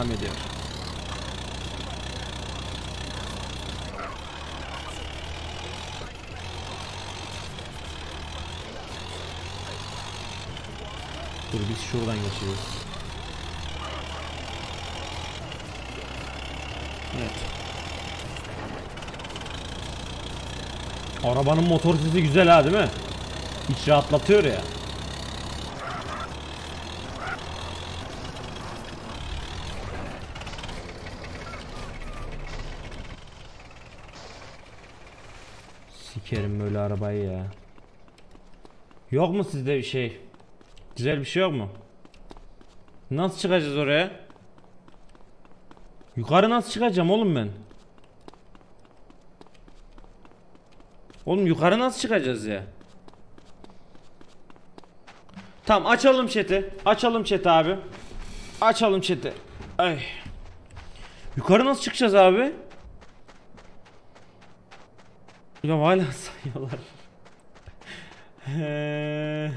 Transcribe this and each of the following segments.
devam ediyor. Dur biz şuradan geçeceğiz. Evet. Arabanın motor sesi güzel ha değil mi? Hiç rahatlatıyor ya. Sikerim böyle arabayı ya. Yok mu sizde bir şey? Güzel bir şey yok mu? Nasıl çıkacağız oraya? Yukarı nasıl çıkacağım oğlum ben? Oğlum yukarı nasıl çıkacağız ya? Tamam açalım chat'i. Açalım chat'i abi. Açalım chat'i. Ay. Yukarı nasıl çıkacağız abi? Ya hala sayıyorlar. Eee.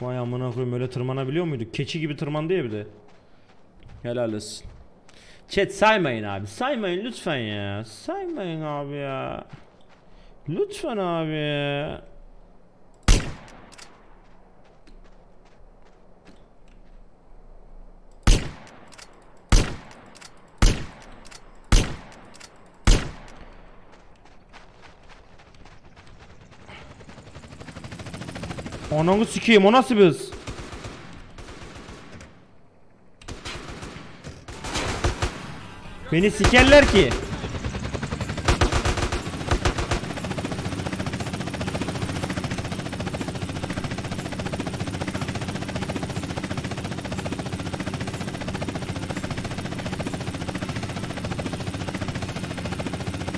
Vay amına koyayım öyle tırmanabiliyor muyduk? Keçi gibi tırmandı ya bir de. Helal olsun. Chat saymayın abi. Saymayın lütfen ya. Saymayın abi ya. Lütfen abi Ananı sikeyim o nasıl bir hız? Beni sikerler ki.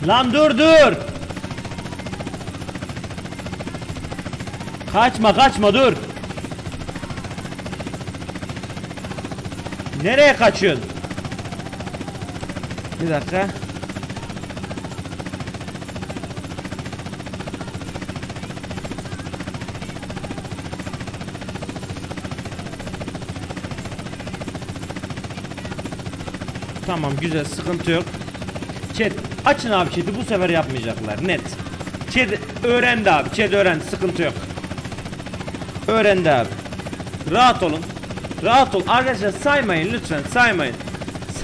Lan dur dur. Kaçma kaçma dur. Nereye kaçıyorsun? Bir dakika. Tamam güzel sıkıntı yok. Chat açın abi chat'i bu sefer yapmayacaklar net. Chat öğrendi abi chat öğrendi sıkıntı yok. Öğrendi abi. Rahat olun. Rahat ol. Arkadaşlar saymayın lütfen saymayın.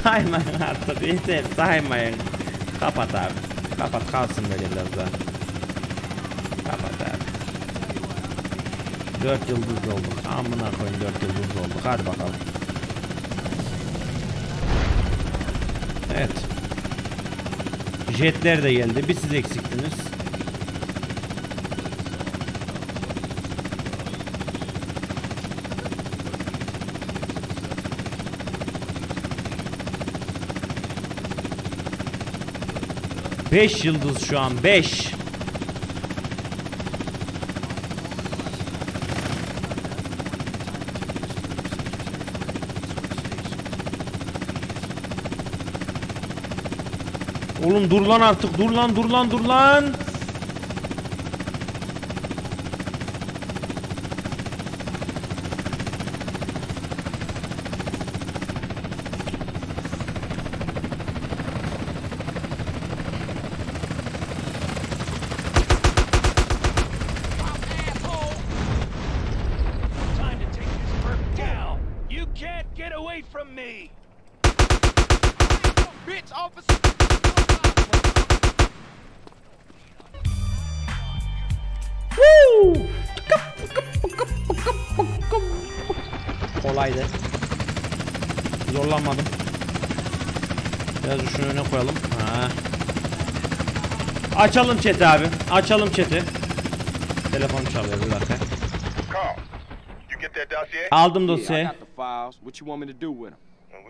Saymayın artık yeter saymayın. Kapat abi. Kapat kalsın böyle biraz daha. Kapat abi. 4 yıldız olduk. Amına koyun 4 yıldız olduk. Hadi bakalım. Evet. Jetler de geldi. Bir siz eksiktiniz. Beş yıldız şu an. Beş. Oğlum dur lan artık. Dur lan dur lan dur lan. Açalım chat'i abi. Açalım chat'i. Telefon çalıyor bir dakika. Aldım dosyayı. got the files. What you want me to do with them?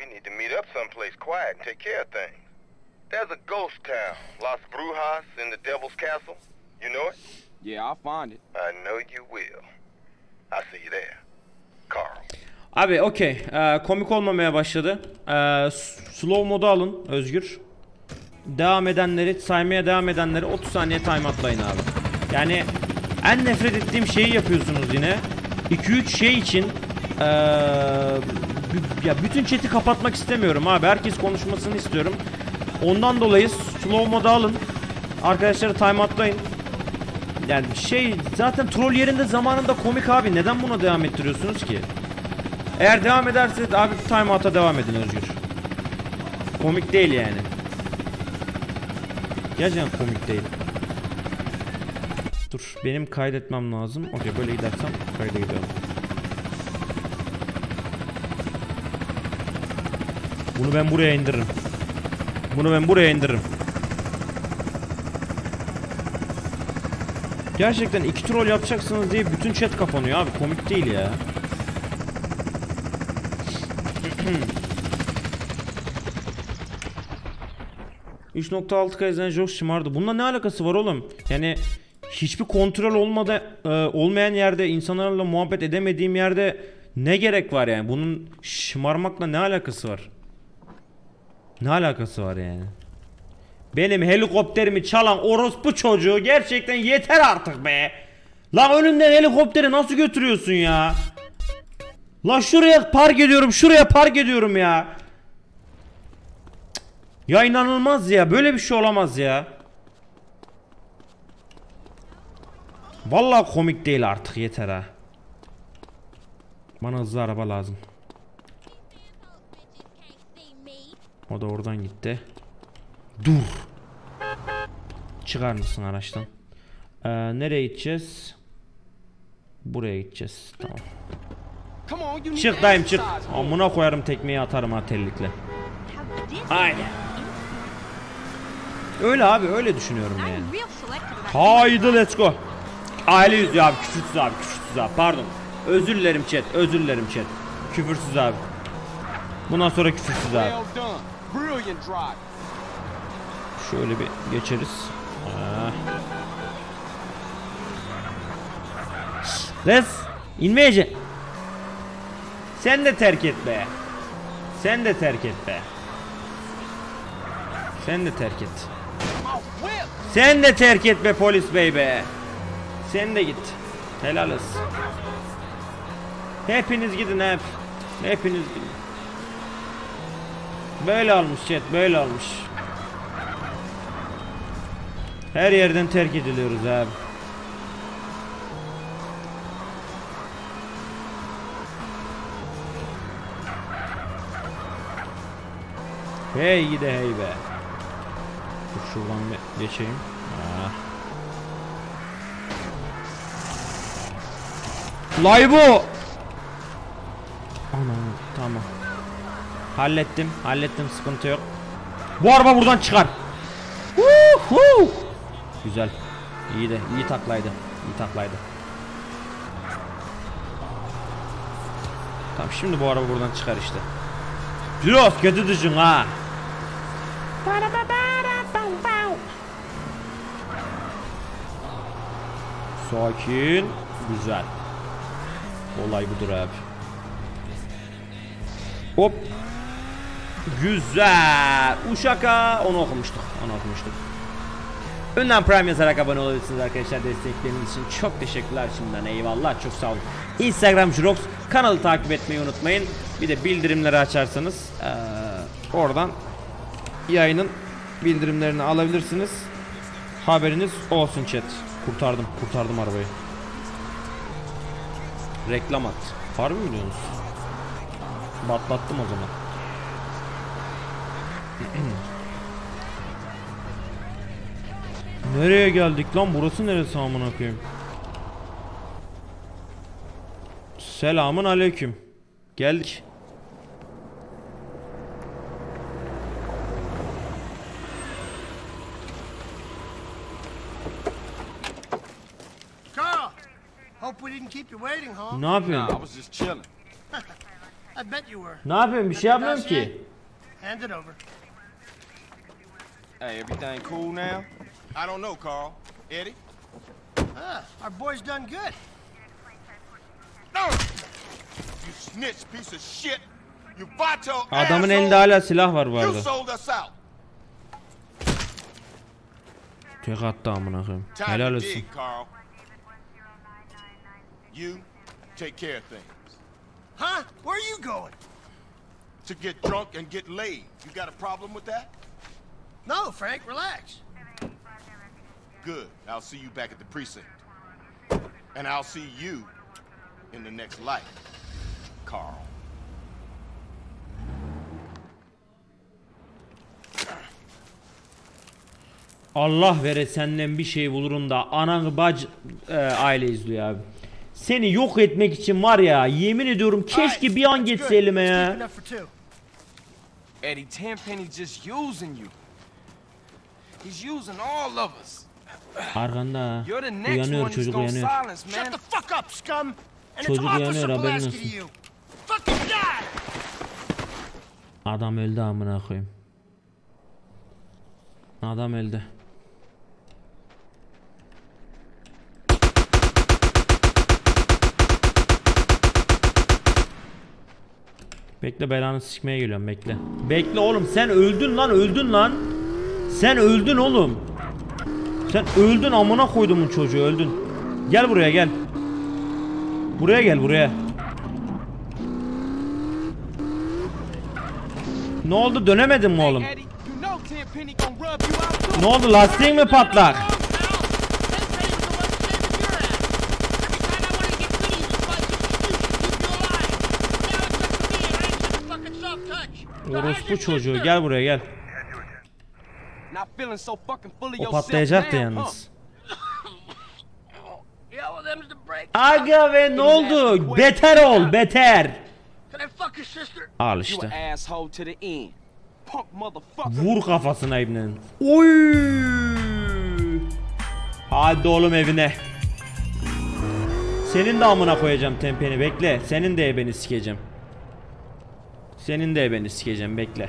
We need to meet up someplace quiet and take care of things. There's a ghost town, Las Brujas, in the Devil's Castle. You know it? Yeah, I'll find it. I know you will. I'll see you there. Carl. Abi okey. Ee, komik olmamaya başladı. Ee, slow modu alın Özgür. Devam edenleri, saymaya devam edenleri 30 saniye time atlayın abi. Yani en nefret ettiğim şeyi yapıyorsunuz yine. 2-3 şey için ee, ya bütün chat'i kapatmak istemiyorum abi. Herkes konuşmasını istiyorum. Ondan dolayı slow moda alın. Arkadaşları timeout'layın. Yani şey zaten troll yerinde zamanında komik abi. Neden buna devam ettiriyorsunuz ki? Eğer devam ederse abi timeout'a devam edin Özgür. Komik değil yani. Gerçekten komik değil. Dur benim kaydetmem lazım. Okey böyle gidersem kayda gidiyorum. Bunu ben buraya indiririm. Bunu ben buraya indiririm. Gerçekten iki troll yapacaksınız diye bütün chat kapanıyor abi. Komik değil ya. ...3.6 kayzen Josh şımardı. Bununla ne alakası var oğlum? Yani hiçbir kontrol olmadı, e, olmayan yerde, insanlarla muhabbet edemediğim yerde ne gerek var yani? Bunun şımarmakla ne alakası var? Ne alakası var yani? Benim helikopterimi çalan orospu çocuğu gerçekten yeter artık be. Lan önümden helikopteri nasıl götürüyorsun ya? Lan şuraya park ediyorum, şuraya park ediyorum ya. Ya inanılmaz ya. Böyle bir şey olamaz ya. Vallahi komik değil artık yeter ha. Bana hızlı araba lazım. O da oradan gitti. Dur. Çıkar mısın araçtan? Ee, nereye gideceğiz? Buraya gideceğiz. Tamam. Çık dayım çık. Amına koyarım tekmeyi atarım ha tellikle. Aynen. Öyle abi öyle düşünüyorum yani. Haydi let's go. Aile yüzü abi küfürsüz abi küfürsüz abi pardon. Özür dilerim chat özür dilerim chat. Küfürsüz abi. Bundan sonra küfürsüz abi. Şöyle bir geçeriz. Ah. Les inmeyecek. Sen de terk et be. Sen de terk et be. Sen de terk et. Sen de terk et be polis bey be. Sen de git. Helal olsun. Hepiniz gidin hep. Hepiniz gidin. Böyle olmuş chat böyle olmuş. Her yerden terk ediliyoruz abi. Hey gide hey be. Dur şuradan bir geçeyim. Ah. Live'u. Ana tamam. Hallettim, hallettim sıkıntı yok. Bu araba buradan çıkar. Woohoo! Güzel. İyi de, iyi taklaydı. İyi taklaydı. Tamam şimdi bu araba buradan çıkar işte. Biraz kötü düşün ha. Sakin. Güzel. Olay budur abi. Hop. Güzel. Uşaka. Onu okumuştuk. Onu okumuştuk. Önden Prime yazarak abone olabilirsiniz arkadaşlar destekleriniz için. Çok teşekkürler şimdiden. Eyvallah. Çok sağ olun. Instagram Jurox. Kanalı takip etmeyi unutmayın. Bir de bildirimleri açarsanız eee, oradan yayının bildirimlerini alabilirsiniz. Haberiniz olsun chat. Kurtardım. Kurtardım arabayı. Reklam at. Harbi mi diyorsunuz? Batlattım o zaman. Nereye geldik lan? Burası neresi amına koyayım? Selamın aleyküm. Geldik. Carl, hope we didn't keep you waiting, huh? Ne Nah, I yapıyorsun? was just chilling. I bet you were. Ne yapıyorsun? Bir şey yapmıyorum ki. Hand it over. Hey, everything cool now? I don't know, Carl. Eddie? Ah, our boy's done good. No! You snitch piece of shit! You vato Adamın elinde hala silah var bu You arada. sold us out. Tek attı amına koyayım. Helal olsun. You take care of things. Huh? Where are you going? to get drunk and get laid. You got a problem with that? No, Frank, relax. Good. I'll see you back at the precinct. And I'll see you in the next life, Carl. Allah vere senden bir şey bulurum da ananı bac e, aile izliyor abi. Seni yok etmek için var ya yemin ediyorum keşke bir an geçse elime ya. Eddie, Tenpenny just using you. He's using all of us. Arkanda Uyanıyor çocuk uyanıyor. Shut the fuck up, scum! Çocuk uyanıyor, haberin olsun. Adam öldü amına koyayım. Adam öldü. Bekle belanı sikmeye geliyorum bekle. Bekle oğlum sen öldün lan öldün lan. Sen öldün oğlum. Sen öldün amına koydumun çocuğu öldün. Gel buraya gel. Buraya gel buraya. Ne oldu dönemedin mi oğlum? Ne oldu lastiğin mi patlak? Orospu çocuğu gel buraya gel. O patlayacaktı yalnız. Aga ve ne oldu? Beter ol beter. Al işte. Vur kafasına ibnenin. Oy! Hadi oğlum evine. Senin de amına koyacağım tempeni bekle. Senin de ebeni sikeceğim. Senin de ebeni sikeceğim bekle.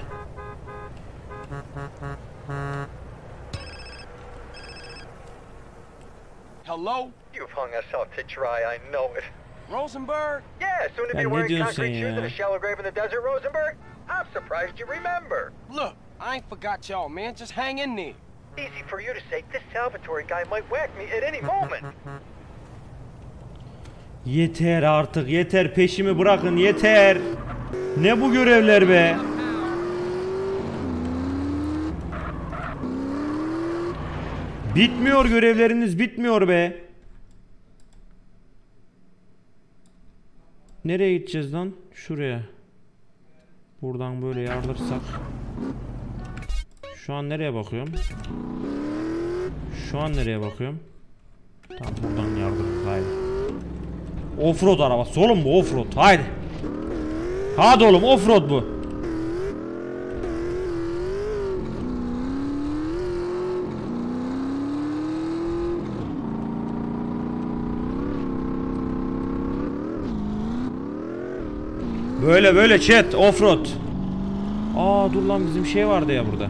Hello? You've hung us out to dry, I know it. Rosenberg? Yeah, soon to be wearing concrete shoes in ya? a shallow grave in the desert, Rosenberg. I'm surprised you remember. Look, I ain't forgot y'all, man. Just hang in there. Easy for you to say. This Salvatore guy might whack me at any moment. Yeter artık yeter peşimi bırakın yeter. Ne bu görevler be? Bitmiyor görevleriniz bitmiyor be. Nereye gideceğiz lan? Şuraya. Buradan böyle yardırsak. Şu an nereye bakıyorum? Şu an nereye bakıyorum? Tamam buradan yardırırız haydi. Offroad arabası oğlum bu offroad haydi. Hadi oğlum offroad bu. Böyle böyle chat offroad. Aa dur lan bizim şey vardı ya burada.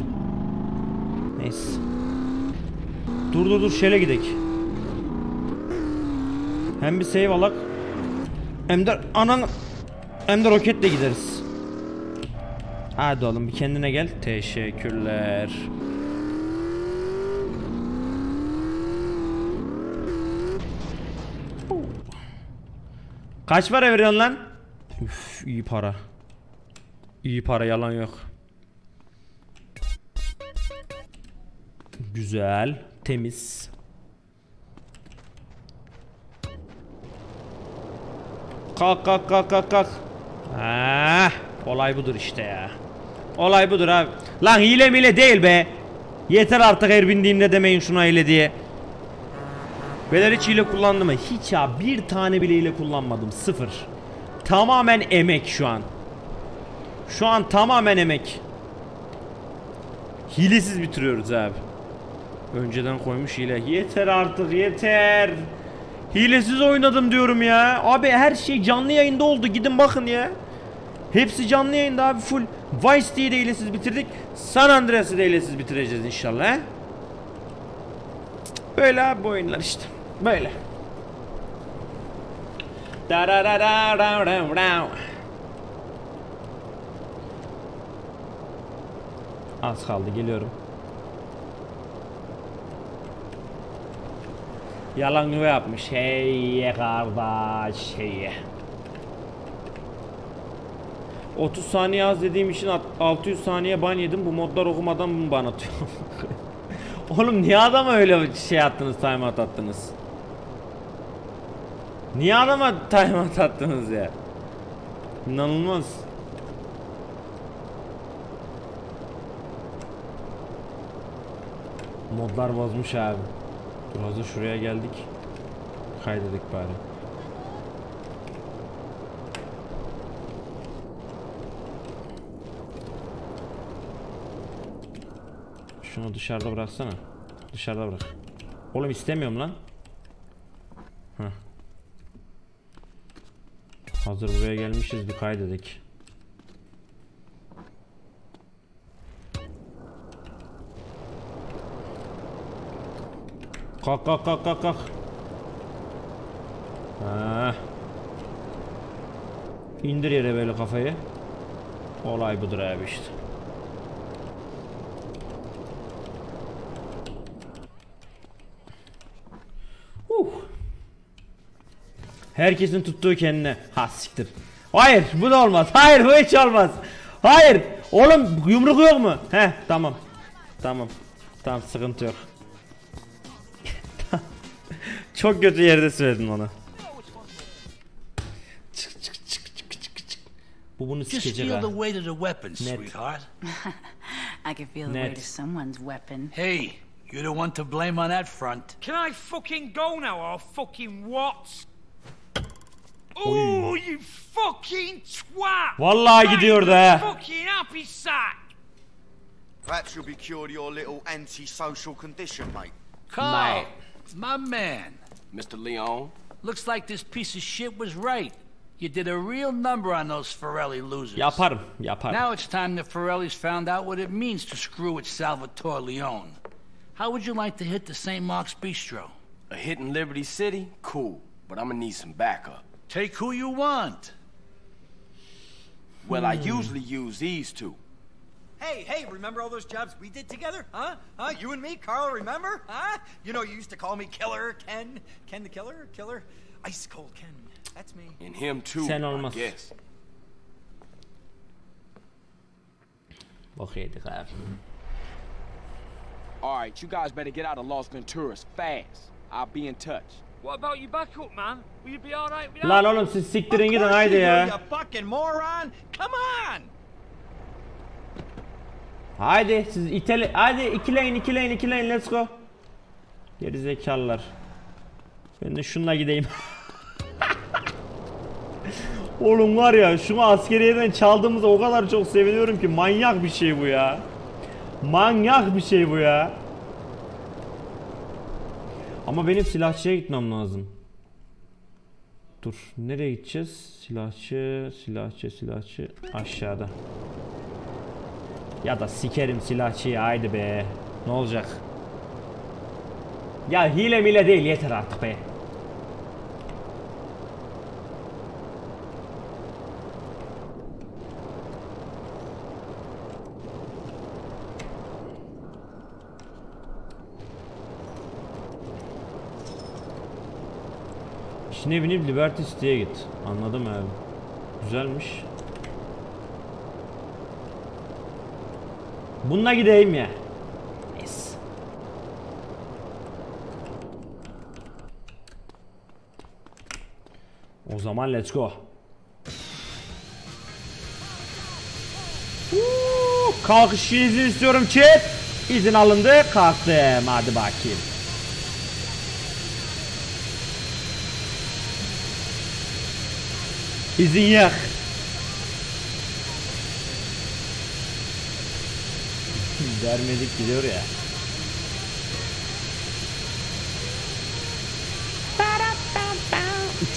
Neyse. Dur dur dur şöyle gidek. Hem bir save alak. Hem de anan hem de roketle gideriz. Hadi oğlum bir kendine gel. Teşekkürler. Kaç para veriyorsun lan? Üf, iyi para. İyi para yalan yok. Güzel, temiz. Kalk kalk kalk kalk kalk. Ah, olay budur işte ya. Olay budur abi. Lan hile mile değil be. Yeter artık her bindiğimde demeyin şuna hile diye. Beler hiç hile kullandı mı? Hiç ya bir tane bile hile kullanmadım. Sıfır. Tamamen emek şu an. Şu an tamamen emek. Hilesiz bitiriyoruz abi. Önceden koymuş hile. Yeter artık yeter. Hilesiz oynadım diyorum ya. Abi her şey canlı yayında oldu. Gidin bakın ya. Hepsi canlı yayında abi full. Vice City'yi de hilesiz bitirdik. San Andreas'ı da hilesiz bitireceğiz inşallah. Böyle abi bu oyunlar işte. Böyle. Az kaldı geliyorum. Yalan yuva yapmış. Hey kardeş hey. 30 saniye az dediğim için at- 600 saniye ban yedim. Bu modlar okumadan mı ban atıyor? Oğlum niye adama öyle şey attınız, timeout attınız? Niye adama timeout attınız ya? İnanılmaz. Modlar bozmuş abi. Dur hazır şuraya geldik. Kaydedik bari. Şunu dışarıda bıraksana. Dışarıda bırak. Oğlum istemiyorum lan. Heh. Hazır buraya gelmişiz bir kaydedik. Kalk kalk kalk kalk kalk. Ha. İndir yere böyle kafayı. Olay budur abi işte. Uh. Herkesin tuttuğu kendine. Ha siktir. Hayır bu da olmaz. Hayır bu hiç olmaz. Hayır. Oğlum yumruk yok mu? He tamam. Tamam. Tamam sıkıntı yok. Çok kötü yerde söyledin onu. Çık çık çık çık çık çık. Bu bunu sikecek ha. Net. I can feel the weight of someone's weapon. Hey, you're the one to blame on that front. Can I fucking go now or fucking what? Oh, you fucking twat! Vallahi you ha. Fucking happy sack! Perhaps you'll be cured of your little antisocial condition, mate. Carl, my man. Mr. Leon, Looks like this piece of shit was right. You did a real number on those Forelli losers. Yaparım yaparım. Now it's time the Forellis found out what it means to screw with Salvatore Leone. How would you like to hit the St. Mark's Bistro? a hit in Liberty City? Cool, but I'm gonna need some backup. Take who you want. Well, I usually use these two. Hey, hey, remember all those jobs we did together? Huh? Huh? You and me, Carl, remember? Huh? You know, you used to call me Killer Ken. Ken the Killer? Killer? Ice Cold Ken. That's me. And him too, Sen I olmaz. guess. Bok yedik abi. All right, you guys better get out of Los Venturas fast. I'll be in touch. What about your backup, man? Will you be alright with Lan that? oğlum siz siktirin gidin Of course haydi ya. You fucking moron! Come on! Haydi siz itele haydi ikileyin ikileyin ikileyin let's go. Geri zekalılar. Ben de şunla gideyim. Oğlum var ya şunu askeriyeden çaldığımızda o kadar çok seviniyorum ki manyak bir şey bu ya. Manyak bir şey bu ya. Ama benim silahçıya gitmem lazım. Dur nereye gideceğiz? Silahçı, silahçı, silahçı aşağıda. Ya da sikerim silahçıyı haydi be. Ne olacak? Ya hile mile değil yeter artık be. İşine binip Liberty City'ye git. Anladım abi. Güzelmiş. Bununla gideyim ya. Yes. O zaman let's go. Uuu, kalkış izni istiyorum chat. İzin alındı. Kalktım. Hadi bakayım. İzin yok. Vermedik gidiyor ya.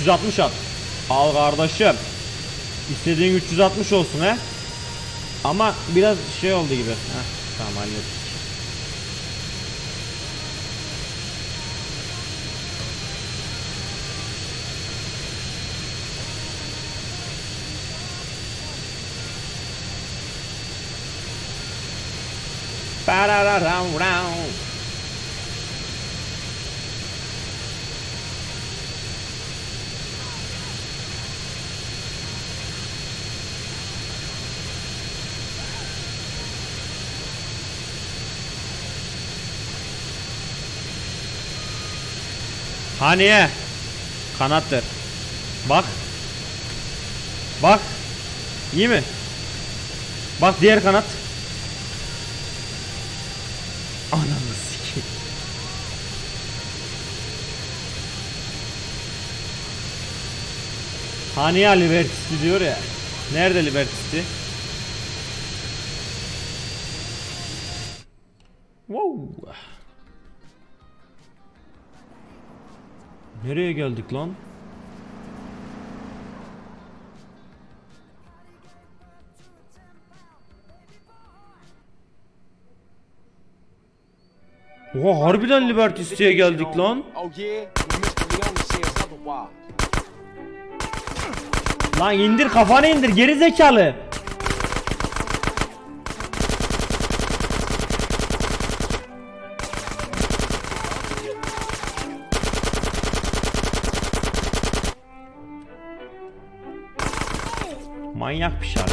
...360 at. Al kardeşim. İstediğin 360 olsun he. Ama biraz şey oldu gibi. Heh, tamam hallettik. Haniye kanattır. Bak. Bak. İyi mi? Bak diğer kanat. Ananı sikeyim. Haniye Liberty'si diyor ya. Nerede Liberty'si? Wow. Nereye geldik lan? Oha harbiden Liberty geldik lan. Lan indir kafanı indir geri zekalı. Manyak bir şarkı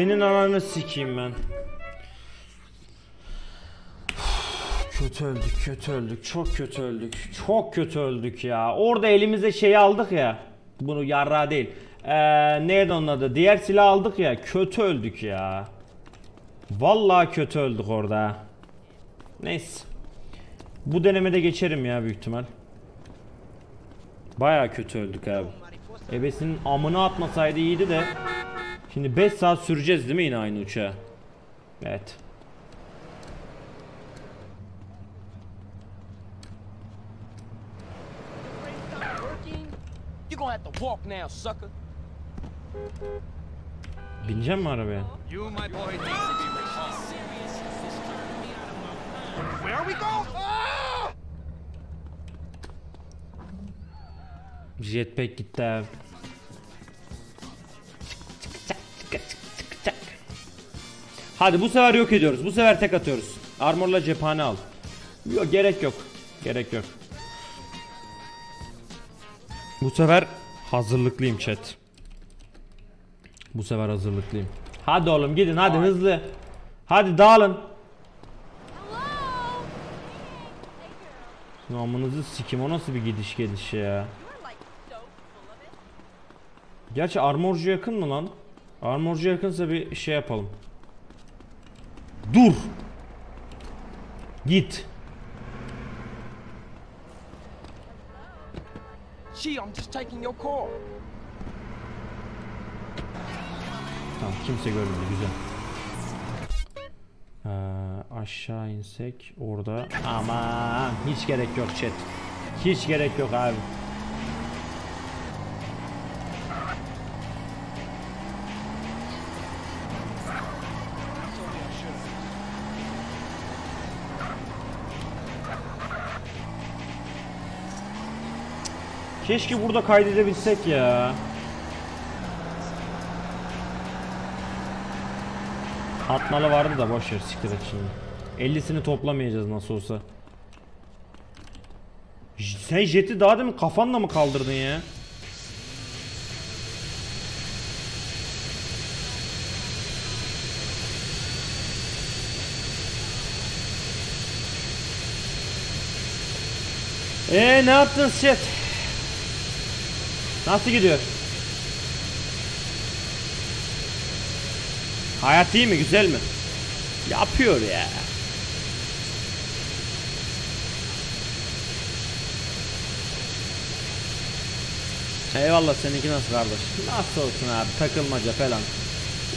Senin ananı sikeyim ben. Kötü öldük, kötü öldük, çok kötü öldük, çok kötü öldük ya. Orada elimize şeyi aldık ya. Bunu yarra değil. Ee, neydi onun adı? Diğer silah aldık ya. Kötü öldük ya. Vallahi kötü öldük orada. Neyse. Bu denemede geçerim ya büyük ihtimal. Baya kötü öldük abi. Ebesinin amına atmasaydı iyiydi de. Şimdi 5 saat süreceğiz değil mi yine aynı uçağa? Evet. Bineceğim mi arabaya? Where we go? Ah! Jetpack gitti abi. Hadi bu sefer yok ediyoruz. Bu sefer tek atıyoruz. Armorla cephane al. Yok gerek yok. Gerek yok. Bu sefer hazırlıklıyım chat. Bu sefer hazırlıklıyım. Hadi oğlum gidin hadi hızlı. Hadi dağılın. Namınızı sikim o nasıl bir gidiş geliş ya. Gerçi armorcu yakın mı lan? Armorcu yakınsa bir şey yapalım. Dur. Git. Gee, I'm just taking your call. Tamam kimse görmedi güzel. Ee, aşağı insek orada. Aman hiç gerek yok chat. Hiç gerek yok abi. Keşke burada kaydedebilsek ya. Atmalı vardı da boş ver siktir et şimdi. 50'sini toplamayacağız nasıl olsa. J- Sen jeti daha demin kafanla mı kaldırdın ya? Eee ne yaptın jet? Nasıl gidiyor? Hayat iyi mi? Güzel mi? Yapıyor ya. Eyvallah seninki nasıl kardeş? Nasıl olsun abi takılmaca falan.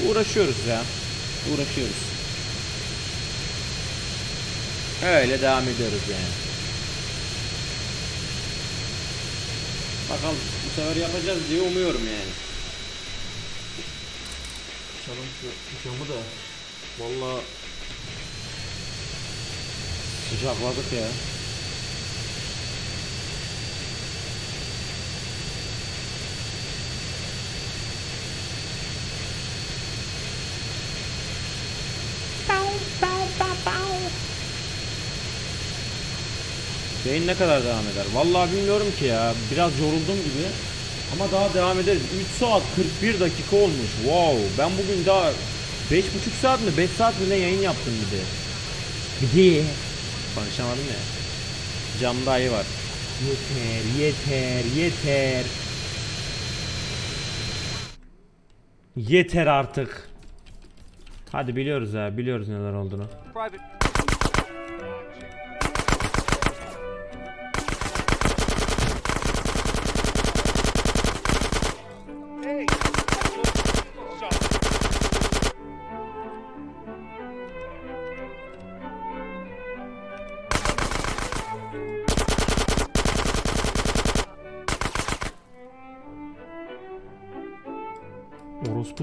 Uğraşıyoruz ya. Uğraşıyoruz. Öyle devam ediyoruz yani. Bakalım sefer yapacağız diye umuyorum yani. Açalım şu camı da. Valla sıcakladık ya. Yayın ne kadar devam eder? Vallahi bilmiyorum ki ya. Biraz yoruldum gibi. Ama daha devam ederiz. 3 saat 41 dakika olmuş. Wow. Ben bugün daha 5,5 saat mi 5 saat mi ne yayın yaptım bir de. Bir de. Konuşamadım ya. Camda ayı var. Yeter, yeter, yeter. Yeter artık. Hadi biliyoruz ya, biliyoruz neler olduğunu. Private.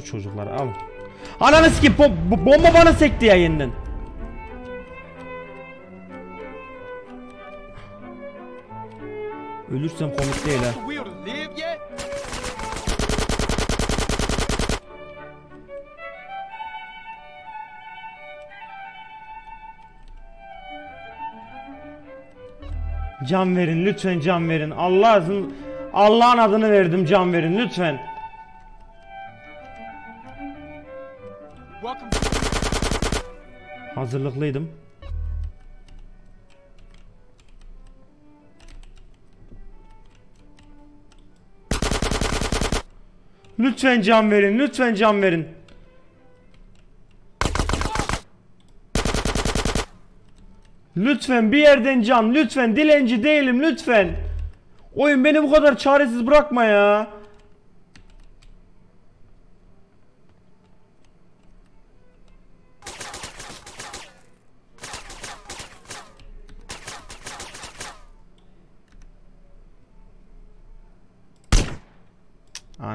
Orospu çocuklar al. Ananı sikeyim bo- bo- bomba bana sekti ya yeniden. Ölürsem komik değil ha. Can verin lütfen can verin. Allah'ın Allah'ın adını verdim can verin lütfen. Hazırlıklıydım. Lütfen can verin, lütfen can verin. Lütfen bir yerden can, lütfen dilenci değilim lütfen. Oyun beni bu kadar çaresiz bırakma ya.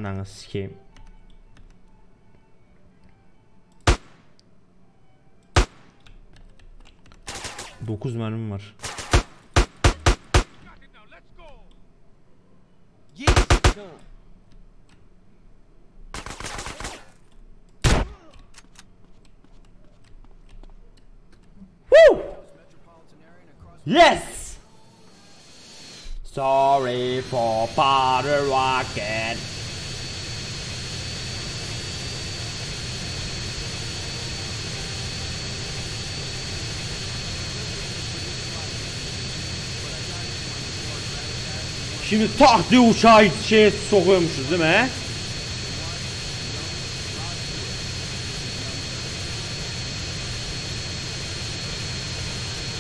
Ananı sikeyim. Dokuz mermim var. Yes! Sorry for powder rocket. Şimdi tak diye uçağı şeye sokuyormuşuz değil mi?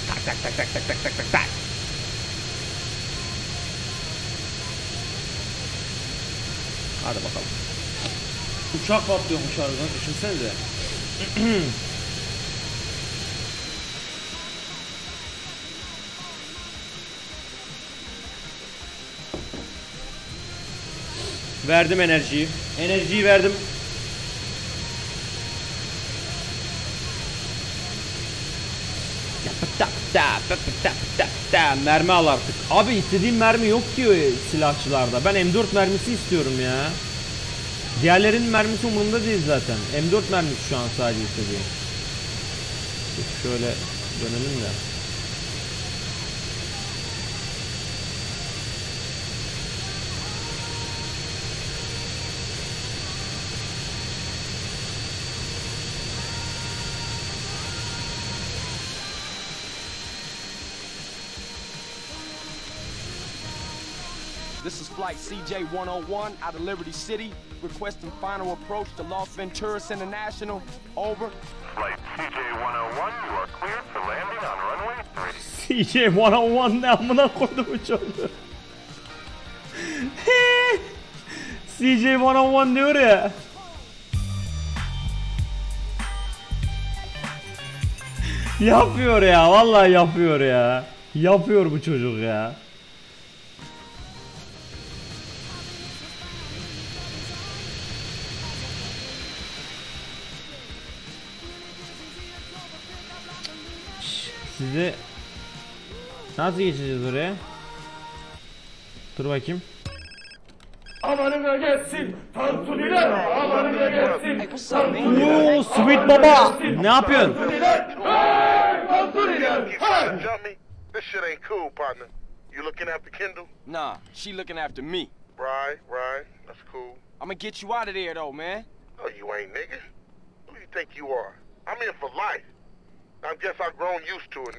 Tak tak tak tak tak tak tak tak tak. Hadi bakalım. Uçak patlıyormuş harbiden düşünsenize. verdim enerjiyi. Enerjiyi verdim. Mermi al artık. Abi istediğim mermi yok diyor silahçılarda. Ben M4 mermisi istiyorum ya. Diğerlerinin mermisi umurumda değil zaten. M4 mermisi şu an sadece istediğim. Şöyle dönelim de. This is flight CJ-101 out of Liberty City, requesting final approach to Los Venturas International. Over. Flight CJ-101, you are cleared for landing on runway 3. CJ 101 ne amına koydum bu çocuğu. CJ 101 diyor ya. yapıyor ya vallahi yapıyor ya. Yapıyor bu çocuk ya. Sizi nasıl geçeceğiz oraya? Dur bakayım. Hey, what's up, man? Oo, Sweet Baba. Ne yapıyorsun? This shit ain't cool, partner. You looking after Kendall? Nah, she looking after me. Right, right. That's cool. I'm gonna get you out of there, though, man. Oh, you ain't nigga. Who you think you are? I'm in for life.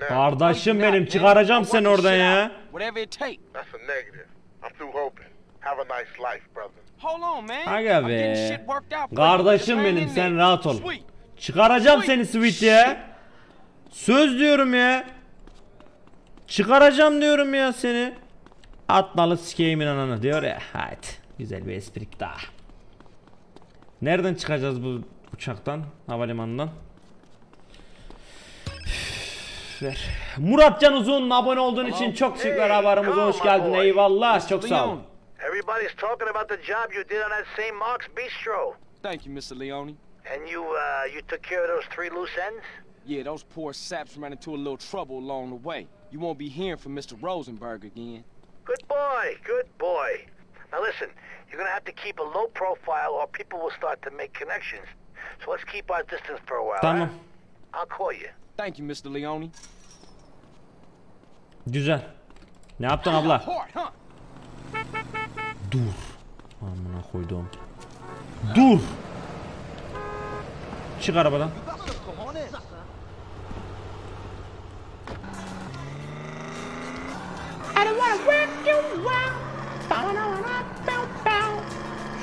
Kardeşim benim çıkaracağım seni oradan ya. Whatever it take. That's a negative. I'm through hoping. Have a nice life, brother. Hold on, man. Aga I'm getting be. shit worked out. for you. Kardeşim benim sen rahat ol. Sweet. Çıkaracağım seni Sweet ya. Söz diyorum ya. Çıkaracağım diyorum ya seni. Atmalı sikeyimin ananı diyor ya. Hadi. Güzel bir esprik daha. Nereden çıkacağız bu uçaktan? Havalimanından. Üf, Ver. Muratcan Uzun abone olduğun için çok teşekkürler haberimize hoş geldin. Eyvallah. Çok sağ ol. Everybody's talking about the job you did on that St. Mark's Bistro. Thank you, Mr. Leone. And you, uh, you took care of those three loose ends? Yeah, those poor saps ran into a little trouble along the way. You won't be hearing from Mr. Rosenberg again. Good boy, good boy. Now listen, you're gonna have to keep a low profile or people will start to make connections. So let's keep our distance for a while. Tamam. huh? I'll call you. Thank you, Mr. Leone. Güzel. Ne yaptın abla? Dur. Amına koydum. Dur. Çık arabadan.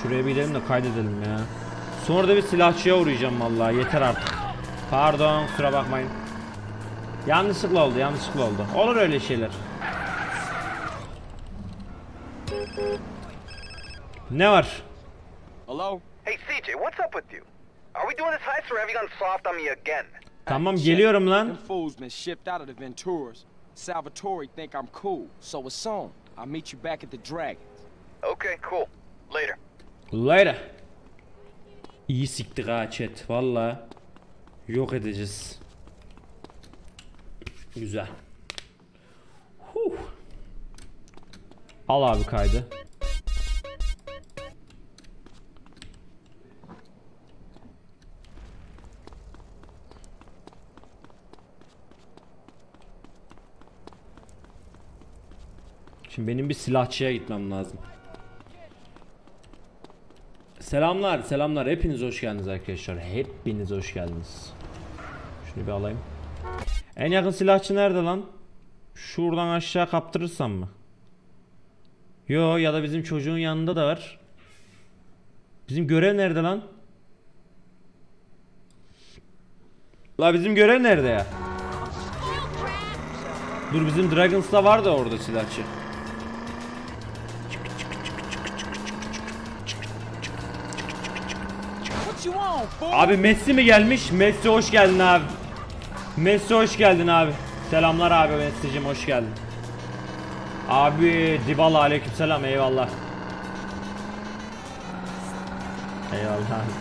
Şuraya bir gidelim de kaydedelim ya. Sonra da bir silahçıya uğrayacağım vallahi yeter artık. Pardon kusura bakmayın. Yanlışlıkla oldu yanlışlıkla oldu. Olur öyle şeyler. Ne var? Hello? Hey CJ, what's up with you? Are we doing this heist or have you gone soft on me again? Tamam geliyorum lan. Them fools been shipped out of the Venturas. Salvatore think I'm cool, so it's on. I'll meet you back at the Dragon. Okay, cool. Later. Later. İyi siktik ha chat. Valla. Yok edeceğiz. Güzel. Huh. Al abi kaydı. Şimdi benim bir silahçıya gitmem lazım. Selamlar, selamlar. Hepiniz hoş geldiniz arkadaşlar. Hepiniz hoş geldiniz. Şunu bir alayım. En yakın silahçı nerede lan? Şuradan aşağı kaptırırsam mı? Yo ya da bizim çocuğun yanında da var. Bizim görev nerede lan? La bizim görev nerede ya? Dur bizim Dragons'ta var da orada silahçı. Abi Messi mi gelmiş? Messi hoş geldin abi. Messi hoş geldin abi. Selamlar abi Messi'cim hoş geldin. Abi Dybala aleykümselam eyvallah. Eyvallah abi.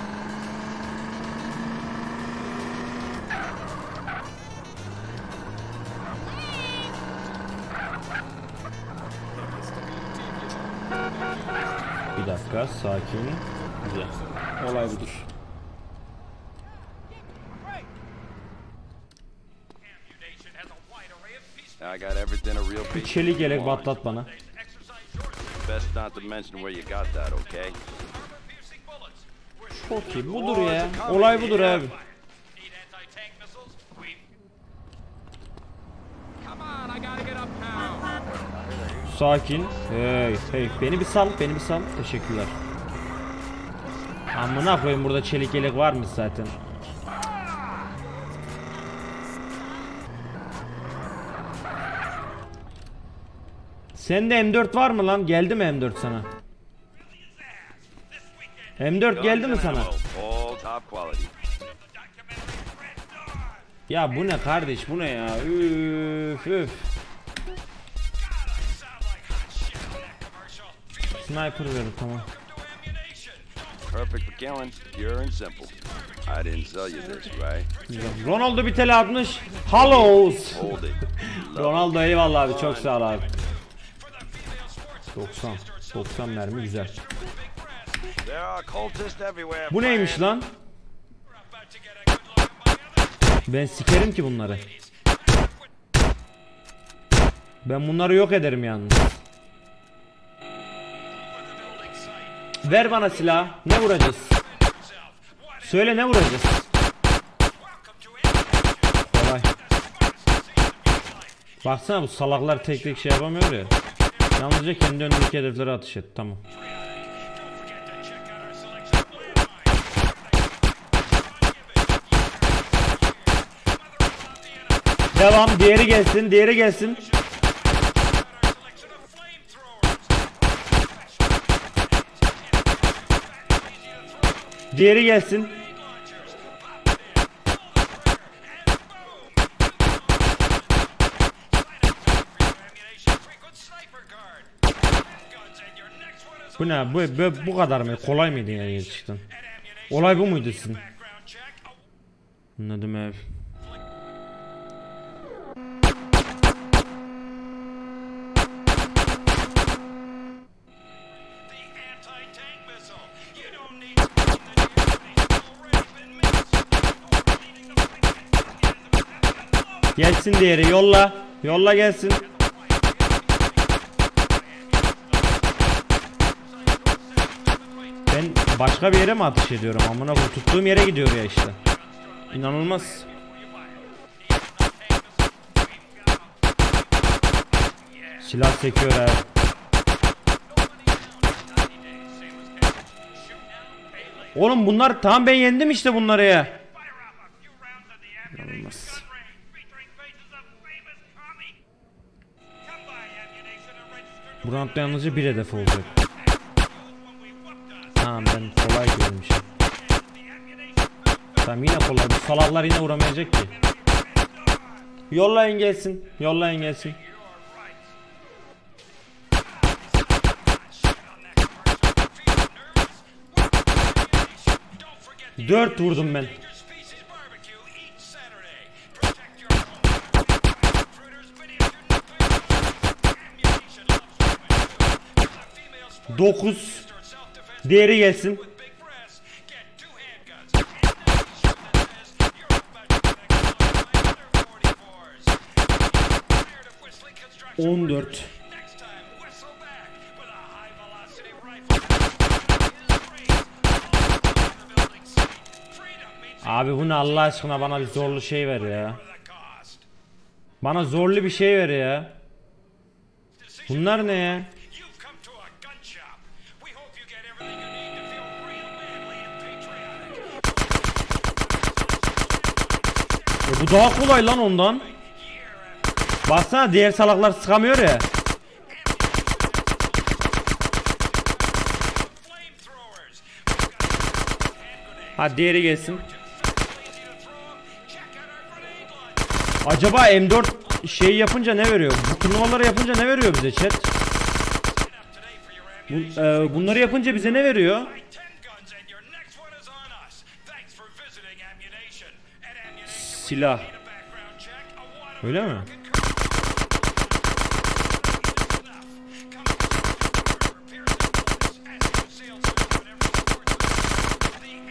Bir dakika sakin. Güzel. Olay budur. I got everything a real Bir basic çelik yelek batlat bana. Best not to mention where you got that, okay? Çok iyi. Budur ya. Olay budur abi. Sakin. Hey hey. Beni bir sal. Beni bir sal. Teşekkürler. Amına koyayım burada çelik yelek varmış zaten. Sende M4 var mı lan? Geldi mi M4 sana? M4 geldi mi sana? Ya bu ne kardeş bu ne ya? Üf üf. Sniper ver tamam. Perfect for killing, pure and simple. I didn't sell you this, right? Ronaldo bir tele atmış. İt. Ronaldo eyvallah abi çok sağ ol abi. 90. 90 mermi güzel. Bu neymiş lan? Ben sikerim ki bunları. Ben bunları yok ederim yalnız. Ver bana silah. Ne vuracağız? Söyle ne vuracağız? Kolay. Baksana bu salaklar tek tek şey yapamıyor ya. Yalnızca kendi önündeki hedeflere atış et. Tamam. Devam. Diğeri gelsin. Diğeri gelsin. Diğeri gelsin. Bu ne? Bu, bu, bu kadar mı? Kolay mıydı yani gerçekten? Olay bu muydu sizin? Anladım ev. Gelsin diğeri yolla. Yolla gelsin. Başka bir yere mi atış ediyorum? Amına koyayım tuttuğum yere gidiyor ya işte. İnanılmaz. Silah sekiyor ha. Oğlum bunlar tam ben yendim işte bunları ya. İnanılmaz. Bu roundda yalnızca bir hedef olacak. Tamam ben kolay görmüşüm. Tamam yine kolay. Bu salaklar yine uğramayacak ki. Yollayın gelsin. Yollayın gelsin. Dört vurdum ben. Dokuz. Diğeri gelsin. On dört. Abi bu ne Allah aşkına bana bir zorlu şey ver ya. Bana zorlu bir şey ver ya. Bunlar ne ya? Bu daha kolay lan ondan. Baksana diğer salaklar sıkamıyor ya. Ha diğeri gelsin. Acaba M4 şey yapınca ne veriyor? Bu turnuvaları yapınca ne veriyor bize chat? Bu, e, bunları yapınca bize ne veriyor? Silah. Öyle mi?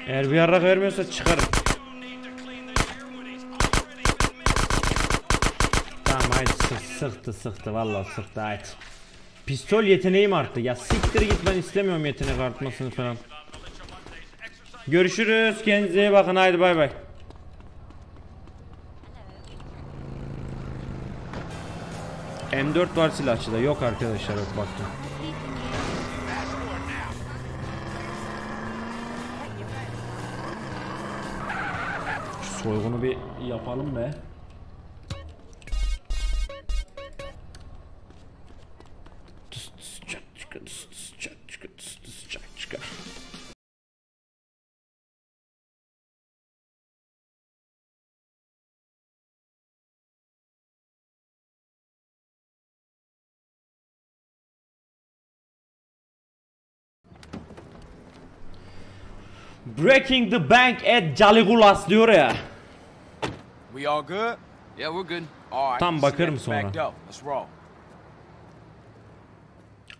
Eğer bir yarrak vermiyorsa çıkarım. Tamam haydi sık, sıktı sıktı vallahi sıktı haydi. Pistol yeteneğim arttı. Ya siktir git ben istemiyorum yetenek artmasını falan. Görüşürüz. Kendinize iyi bakın. Haydi bay bay. M4 var silahçıda. Yok arkadaşlar yok baktım. Soygunu bir yapalım be. Breaking the bank at Caligulas diyor ya. We all good? Yeah, we're good. All right. Tam bakarım sonra.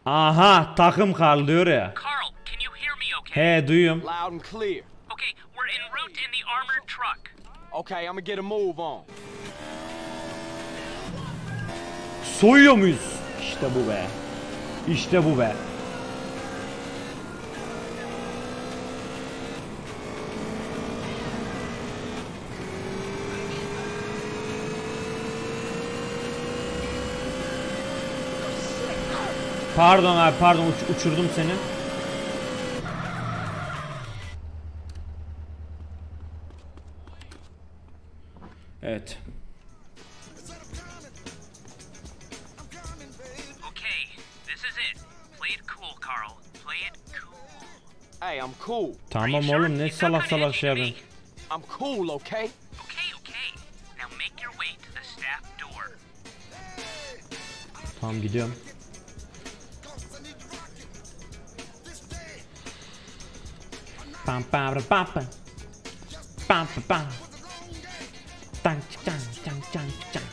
Aha takım Karl diyor ya. Carl, can you hear me okay? He duyuyorum. Loud and clear. Okay, we're en route in the armored truck. Okay, I'm gonna get a move on. Soyuyor muyuz? İşte bu be. İşte bu be. Pardon abi pardon uç- uçurdum seni. Evet. Okay, this is it. Play it cool, Carl. Play it cool. Hey, I'm cool. Tamam oğlum ne salak salak şey yapıyorsun. I'm cool, okay? Okay, okay. Now make your way to the staff door. Tamam gidiyorum. Pam pam pam pam pam. Pam pam pam. Tan tan tan tan tan.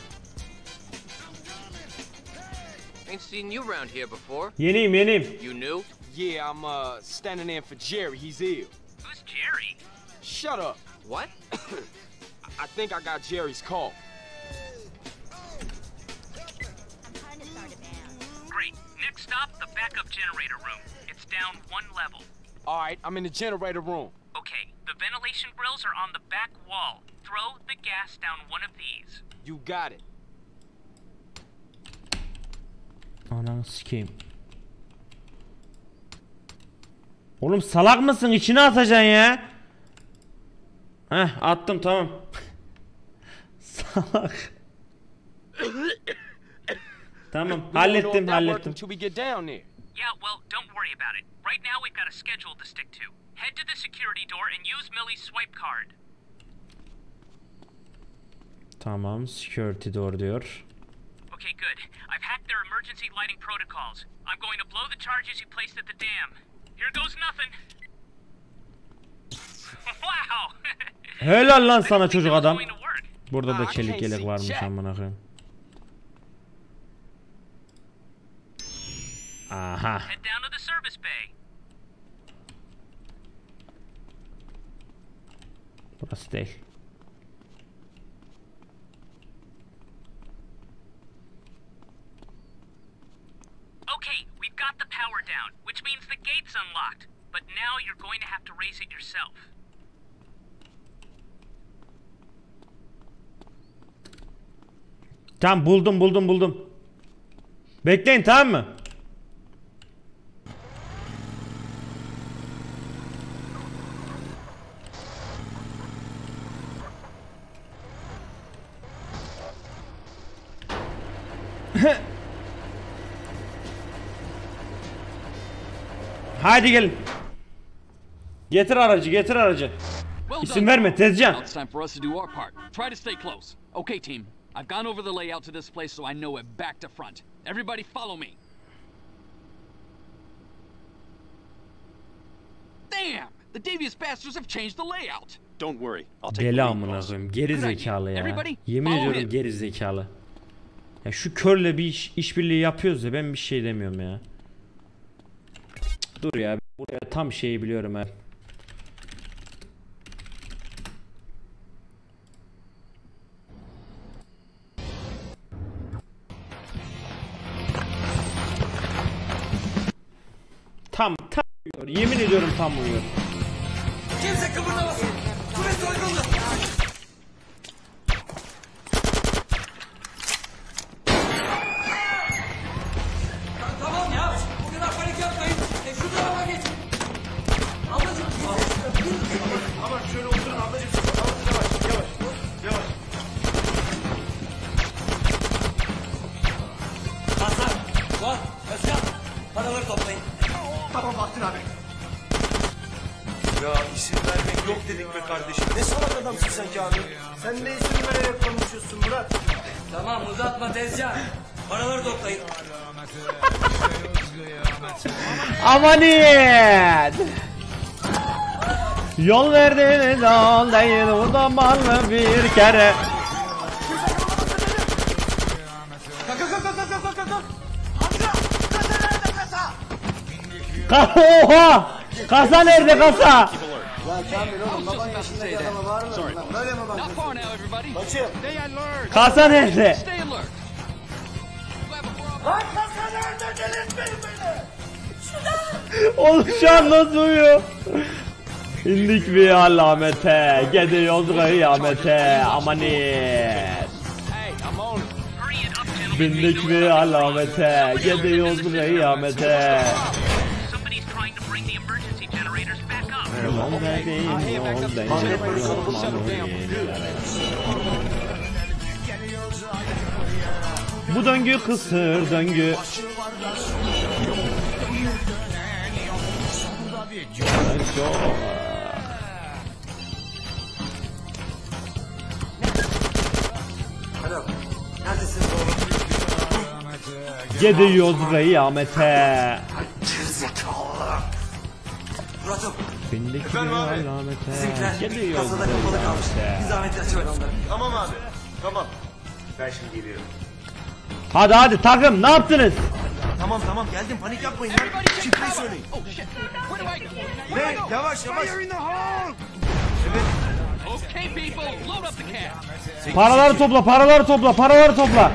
Ain't seen you around here before. Yeniyim yeniyim. You new? Yeah, I'm uh standing in for Jerry. He's ill. Who's Jerry? Shut up. What? I think I got Jerry's call. Great. Next stop, the backup generator room. It's down one level. All right, I'm in the generator room. Okay, the ventilation grills are on the back wall. Throw the gas down one of these. You got it. Ananı sikeyim. Oğlum salak mısın? İçine atacaksın ya. Heh attım tamam. salak. tamam hallettim hallettim. Yeah, well, don't worry about it. Right now, we've got a schedule to stick to. Head to the security door and use Millie's swipe card. Tamam security door diyor. Okay, good. I've hacked their emergency lighting protocols. I'm going to blow the charges you placed at the dam. Here goes nothing. wow! Helal lan sana çocuk adam. Burada da Ah, çelik yelek varmış amına koyayım. Aha. Head down to the service bay. Burası değil. Okay, we've got the power down, which means the gate's unlocked. But now you're going to have to raise it yourself. Tamam buldum buldum buldum. Bekleyin tamam mı? Haydi gelin. Getir aracı, getir aracı. İsim verme Tezcan. Okay, team. I've gone over the layout to this place so I know it back to front. Everybody follow me. Damn! The devious bastards have changed the layout. Don't worry. I'll take Deli the lead, amına koyayım. Geri zekalı ya. Yemin ediyorum geri zekalı. Ya şu körle bir iş, işbirliği yapıyoruz ya ben bir şey demiyorum ya. Dur ya buraya tam şeyi biliyorum ha. Tam tam uyuyor. Yemin ediyorum tam uyuyor. Kimse kıpırdamasın. Amanin! Yol verdiğiniz yol değil uzamanlı bir kere. Ka Oha! Kasa nerede kasa? Kasa nerede? Lan kasa nerede? Delirtmeyin beni. Oğlum şu an nasıl uyuyor? İndik bir alamete, gidiyoruz kıyamete, gentlemen. Bindik bir alamete, gidiyoruz kıyamete. Bu döngü kısır döngü. Oğlum? Gidiyoruz kıyamete. Bindik Efendim abi? alamete, Bizimkiler gidiyoruz kasada kapalı kalmış. Bir zahmet açıver onları. Tamam abi. Tamam. Ben şimdi geliyorum. Hadi hadi takım ne yaptınız? Tamam tamam geldim panik yapmayın lan. Şifreyi söyleyin. Oh shit. Where do I go? Ne? Where do I go? Yavaş yavaş. Okay, people, load up the cab. Paraları topla, paraları topla, paraları topla.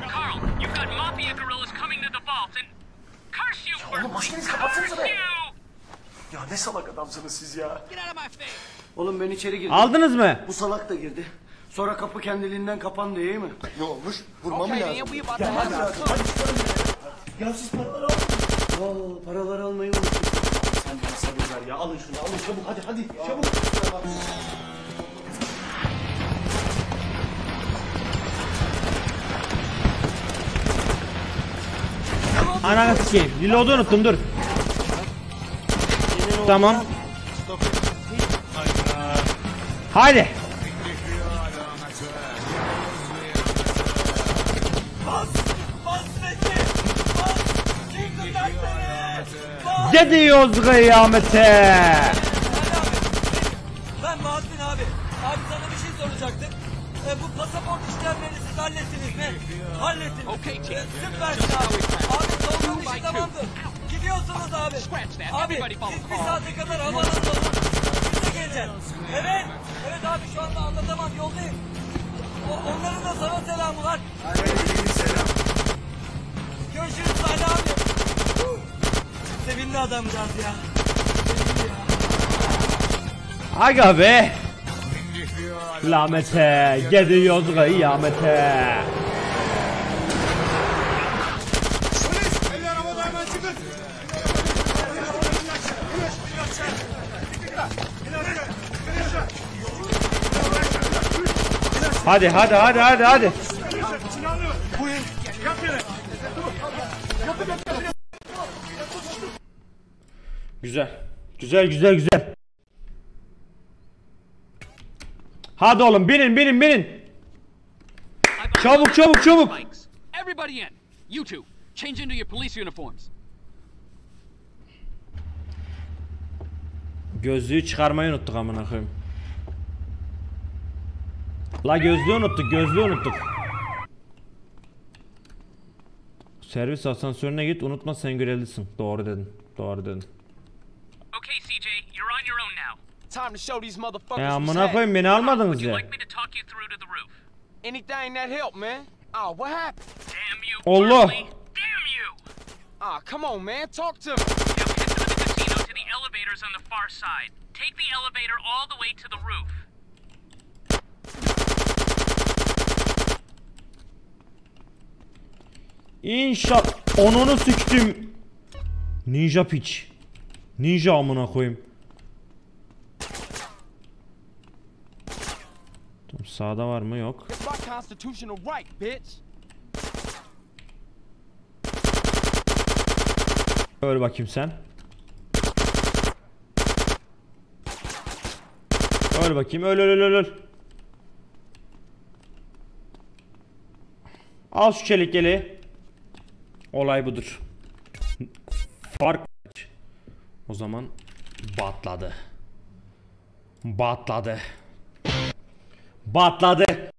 Carl, you've got mafia gorillas coming to the vault and curse you for Oğlum maşinenizi kapatsanıza be. you. Ya ne salak adamsınız siz ya. Get out of my face. Oğlum ben içeri girdim. Aldınız mı? Bu salak da girdi. Sonra kapı kendiliğinden kapandı iyi mi? Ne olmuş? Vurmam Okay, lazım. have hadi hadi hadi çıkalım ya. Siz paraları alın. Oo paraları almayı unuttum. Sen bana sabır ver ya. Alın şunu alın çabuk hadi hadi çabuk. Ananı sikeyim. Reload'u unuttum dur. Tamam. Haydi. Gidiyoruz kıyamete. Ben Bahattin abi. Abi sana bir şey soracaktım. E, bu pasaport işlemlerini siz hallettiniz mi? Hallettiniz. Okay, team. E, süpersin abi. Abi dolgun işi tamamdır. Gidiyorsunuz abi. Abi siz bir saate kadar havanızda olun. Biz de geleceğiz. Evet. Evet abi şu anda anlatamam yoldayım. O, onların da sana selamı var. Görüşürüz Salih abi. Sevindi adamcağız ya. Aga be. Lamete. Gidiyoruz kıyamete. Hadi hadi hadi hadi hadi. Güzel. Güzel güzel güzel. Hadi oğlum binin binin binin. Çabuk çabuk çabuk. Everybody in. You two, change into your police uniforms. Gözlüğü çıkarmayı unuttuk amına koyayım. La gözlüğü unuttuk, gözlüğü unuttuk. Servis asansörüne git, unutma sen görevlisin. Doğru dedin, doğru dedin. Okay, CJ, you're on your own now. Time to show these motherfuckers what's amına koyayım beni almadınız ya. Like me to talk you through to the roof. Anything that help, man. Oh, what happened? Damn you. Allah. Damn you. Ah, come on, man. Talk to me. Now head through the casino to the elevators on the far side. Take the elevator all the way to the roof. İnşa onunu sıktım. Ninja piç. Ninja amına koyayım. Tamam, sağda var mı? Yok. Öl bakayım sen. Öl bakayım. Öl öl öl, öl. Al şu çelik yeleği. Olay budur. Fark. O zaman batladı. Batladı. Batladı.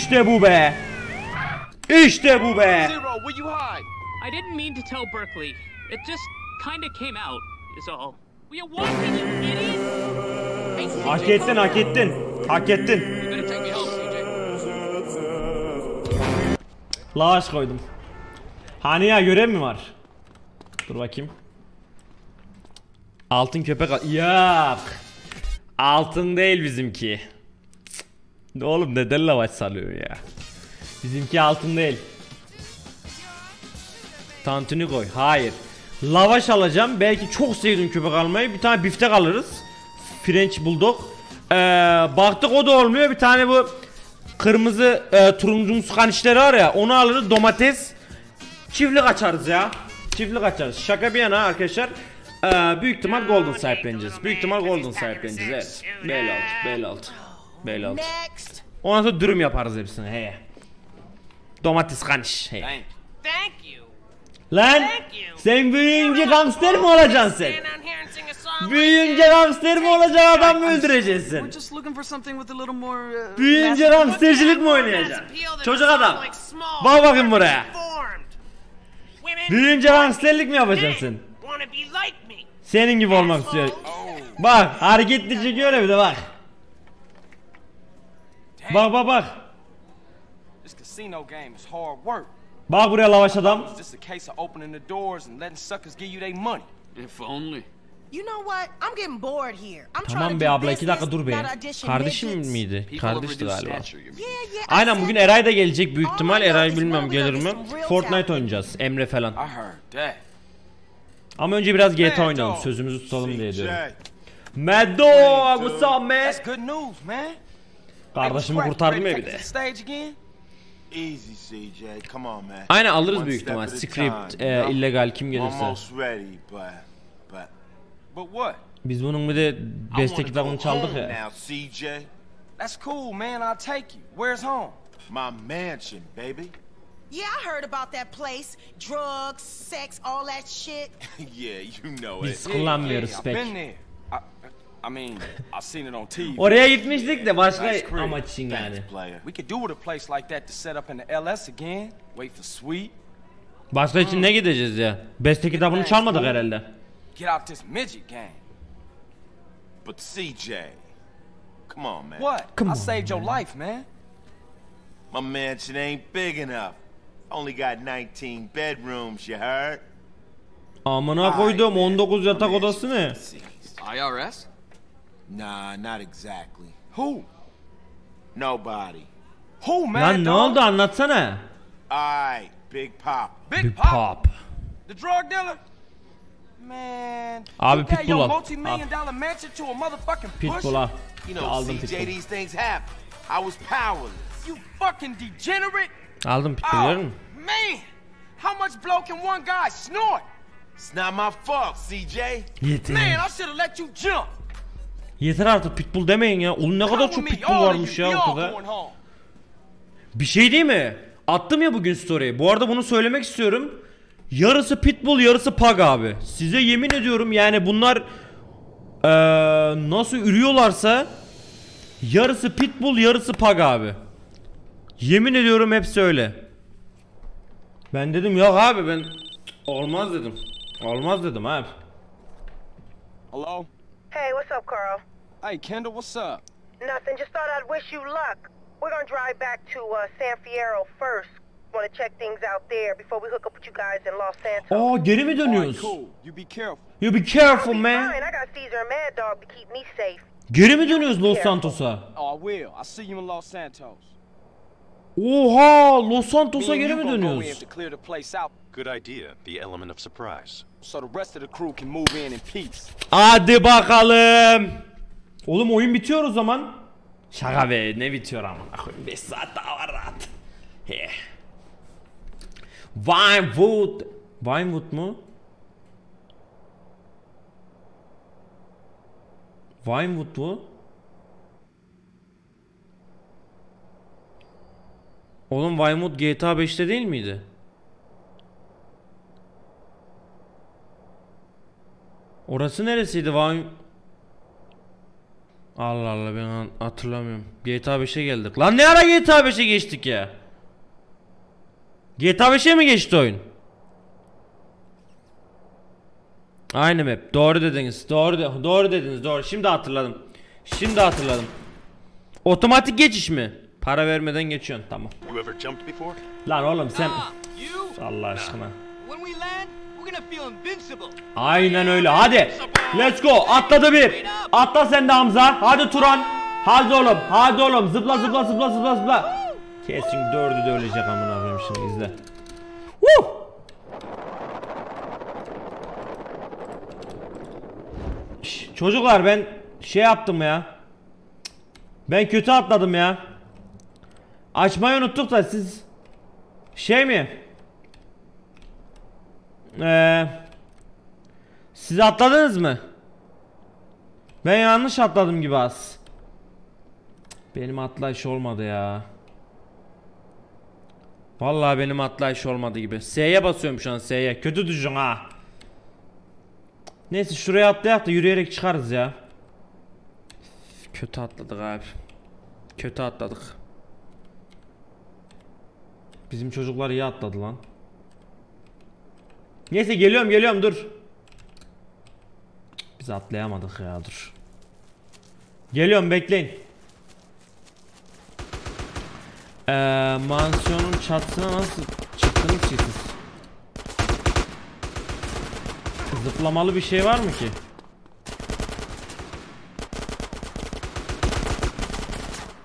İşte bu be. İşte bu be. Zero, where you hide? I didn't mean to tell Berkeley. It just kinda came out, is all. Will you you idiot? Hak ettin hak ettin. Hak ettin. You better take me home, CJ. Lavaş koydum. Hani ya görev mi var? Dur bakayım. Altın köpek al- Yok. Altın değil bizimki. Cık. Oğlum neden lavaş salıyor ya? Bizimki altın değil. Tantuni koy. Hayır. Lavaş alacağım. Belki çok sevdiğim köpek almayı. Bir tane biftek alırız. French Bulldog. Ee, baktık o da olmuyor. Bir tane bu kırmızı e, turuncumsu kanişleri var ya. Onu alırız. Domates. Çiftlik açarız ya. Çiftlik açarız. Şaka bir yana arkadaşlar. Ee, büyük ihtimal Golden sahipleneceğiz. Büyük ihtimal Golden sahipleneceğiz. Evet. Belli oldu. Belli oldu. Belli oldu. Ondan sonra dürüm yaparız hepsini. He. Domates kaniş. He. Thank you. Lan sen büyüyünce gangster mi olacaksın sen? Büyüyünce gangster mi olacak adam mı öldüreceksin? Uh, Büyüyünce gangstercilik mi oynayacaksın? Çocuk adam. Bak bakayım buraya. Büyüyünce gangsterlik mi yapacaksın? Senin gibi olmak istiyor. Bak hareketli çekiyor bir de bak. Bak bak bak. This casino game is hard work. Bak buraya lavaş adam. It's just a case of opening the doors and letting suckers give you their money. If only. You know what? I'm getting bored here. I'm trying Tamam to be abla iki dakika dur be. Kardeşim miydi? People Kardeşti galiba. Aynen bugün Eray da gelecek büyük ihtimal. Eray bilmem gelir mi? Fortnite oynayacağız. Emre falan. Ama önce biraz GTA oynayalım. Sözümüzü tutalım diye diyorum. Mad Dog, what's up man? That's good news, man. Kardeşimi kurtardım ya bir de. Aynen alırız büyük ihtimal. Script, e, illegal kim gelirse. Almost ready, but, but. But what? Biz bunun bir de I beste kitabını çaldık home ya. Now, CJ, That's cool, man. I'll take you. Where's home? my mansion, baby. Yeah, I heard about that place. Drugs, sex, all that shit. yeah, you know Biz it. kullanmıyoruz I've pek. Oraya gitmiştik de başka amaç için yani. Thanks, player. We could do with a place like that to set up in the LS again. Wait for Sweet. Başka için ne gideceğiz ya? Beste kitabını çalmadık herhalde. Get out this midget game. But CJ, come on, man. What? Come I on, saved your life, man. My mansion ain't big enough. Only got 19 bedrooms, you heard? Amına koydum 19 yatak odası ne? IRS? Nah, not exactly. Who? Nobody. Who, man? Lan ne dog? oldu anlatsana. Alright, Big Pop. Big, Big Pop. Pop. The drug dealer? Man, Abi you gave Pitbull your al. multi-million dollar mansion to a motherfucking Pitbull pussy? al. You know, Aldım CJ, Pitbull. these things happen. I was powerless. You fucking degenerate? Aldım Pitbull Oh, man! How much blow can one guy snort? It's not my fault, CJ. Yeter. Man, I should have let you jump. Yeter artık Pitbull demeyin ya. Oğlum ne kadar çok Pitbull varmış ya ortada. Bir şey değil mi? Attım ya bugün story. Bu arada bunu söylemek istiyorum. Yarısı Pitbull yarısı Pug abi. Size yemin ediyorum yani bunlar eee, nasıl ürüyorlarsa yarısı Pitbull yarısı Pug abi. Yemin ediyorum hepsi öyle. Ben dedim yok abi ben olmaz dedim. Olmaz dedim abi. Hello? Hey, what's up, Carl? Hey, Kendall, what's up? Nothing. Just thought I'd wish you luck. We're gonna drive back to uh, San Fierro first. Want to check things out there before we hook up with you guys in Los Santos. Aa geri mi All right, dönüyoruz? cool. You be careful. You be careful be man. fine. I got Caesar and Mad Dog to keep me safe. Geri mi dönüyoruz Los Santos'a? Oh, I will. I'll see you in Los Santos. Oha Los Santos'a Me and geri you mi gonna in dönüyoruz? to clear the place out Good idea. The element of surprise. So. Hadi bakalım. Oğlum oyun bitiyor o zaman. Şaka be ne bitiyor ama. 5 saat daha var rahat. He. Vinewood. Vinewood mu? Vinewood mu? Oğlum Vinewood GTA 5'te değil miydi? Orası neresiydi? Vine... Allah Allah ben hatırlamıyorum. GTA 5'e geldik. Lan ne ara GTA 5'e geçtik ya? GTA 5'e mi geçti oyun? Aynı map. Doğru dediniz. Doğru de- doğru dediniz. Doğru. Şimdi hatırladım. Şimdi hatırladım. Otomatik geçiş mi? Para vermeden geçiyorsun. Tamam. Lan oğlum sen You? Allah aşkına. Aynen öyle. Hadi. Let's go. Atladı bir. Atla sen de Hamza. Hadi Turan. Hadi oğlum. Hadi oğlum. Zıpla zıpla zıpla zıpla zıpla. Kesin dördü de ölecek amına koyayım şimdi izle. Woo! Çocuklar ben şey yaptım ya. Ben kötü atladım ya. Açmayı unuttuk da siz şey mi? Eee siz atladınız mı? Ben yanlış atladım gibi az. Benim atlayış olmadı ya. Vallahi benim atlayış olmadı gibi. S'ye basıyorum şu an S'ye. Kötü düşün ha. Neyse şuraya atlayak da yürüyerek çıkarız ya. Kötü atladık abi. Kötü atladık. Bizim çocuklar iyi atladı lan. Neyse geliyorum geliyorum dur. Biz atlayamadık ya dur. Geliyorum bekleyin. Ee, mansiyonun çatısına nasıl çıktınız siz? Zıplamalı bir şey var mı ki?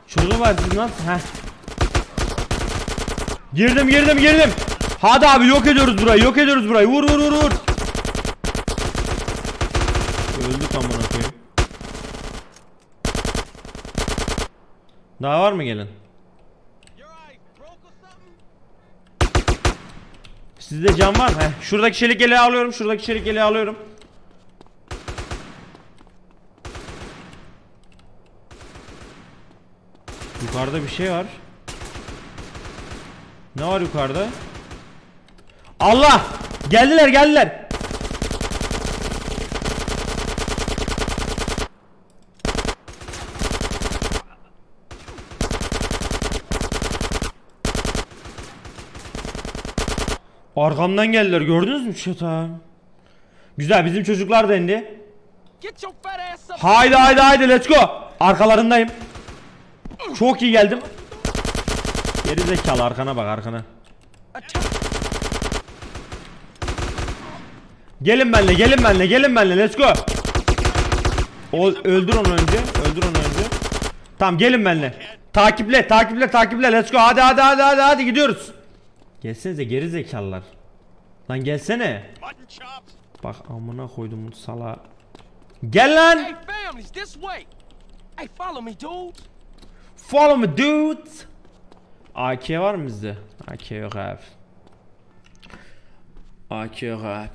Çocuk var siz nasıl? Heh. Girdim girdim girdim. Hadi abi yok ediyoruz burayı yok ediyoruz burayı vur vur vur vur. Öldük amına koyayım. Daha var mı gelin? Sizde cam var mı? Heh, şuradaki çelik yeleği alıyorum. Şuradaki çelik yeleği alıyorum. Yukarıda bir şey var. Ne var yukarıda? Allah! Geldiler geldiler. Arkamdan geldiler gördünüz mü çata? Güzel bizim çocuklar up. Haydi haydi haydi let's go. Arkalarındayım. Çok iyi geldim. Geri zekalı arkana bak arkana. Gelin benle gelin benle gelin benle let's go. O, öldür onu önce. Öldür onu önce. Tamam gelin benle. Takiple takiple takiple let's go. Hadi hadi hadi hadi hadi gidiyoruz. Gelsenize geri zekalılar. Lan gelsene. Bak amına koydum bu sala. Gel lan. Hey, families, this way. Hey, follow me, dude. Follow me dude. AK var mı bizde? AK yok abi. AK yok abi.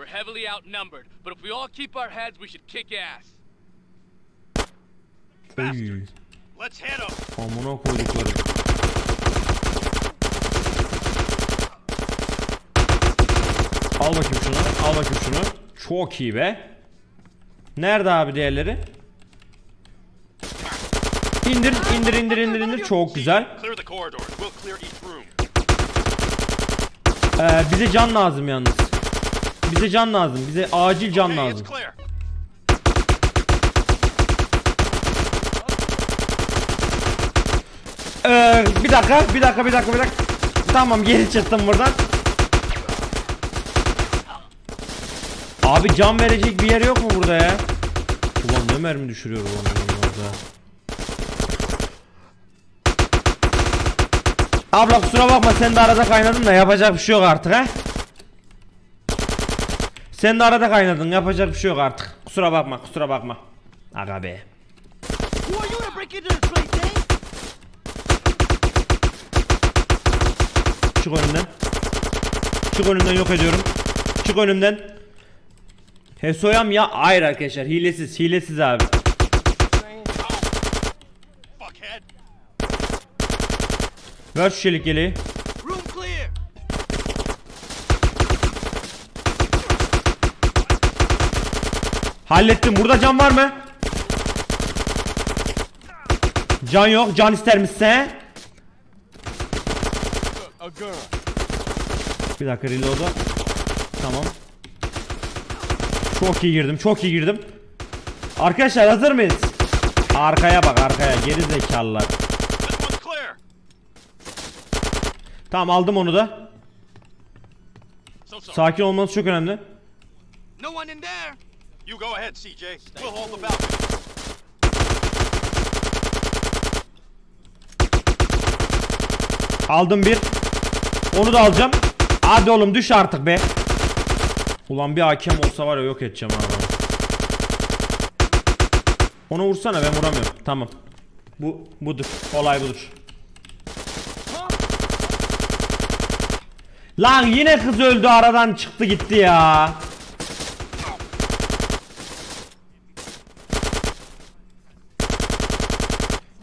We're heavily outnumbered, but if we all keep our heads, we should kick ass. Oy. Let's head up. Amına koyduklarım. Al bakayım şunu. Al bakayım şunu. Çok iyi be. Nerede abi diğerleri? İndir, indir, indir, indir, indir. Çok güzel. Ee, bize can lazım yalnız. Bize can lazım. Bize acil can lazım. Ee, bir dakika, bir dakika, bir dakika, bir dakika. Tamam geri çıktım buradan. Abi can verecek bir yer yok mu burada ya? Ulan ne mermi düşürüyor ulan orada. Abla kusura bakma sen de arada kaynadın da yapacak bir şey yok artık ha. Sen de arada kaynadın yapacak bir şey yok artık. Kusura bakma kusura bakma. Aga be. Çık önümden. Çık önümden yok ediyorum. Çık önümden. Hesoyam ya hayır arkadaşlar hilesiz hilesiz abi. Ver şu çelik yeleği. Room clear. Hallettim. Burada cam var mı? Can yok. Can ister misin? Bir dakika reload'a. Tamam. Çok iyi girdim. Çok iyi girdim. Arkadaşlar hazır mıyız? Arkaya bak arkaya. Geri zekalılar. Tamam aldım onu da. Sakin olmanız çok önemli. You go ahead, CJ. We'll hold the balcony. Aldım bir. Onu da alacağım. Hadi oğlum düş artık be. Ulan bir hakem olsa var ya yok edeceğim abi. Onu vursana ben vuramıyorum. Tamam. Bu budur. Olay budur. Lan yine kız öldü aradan çıktı gitti ya.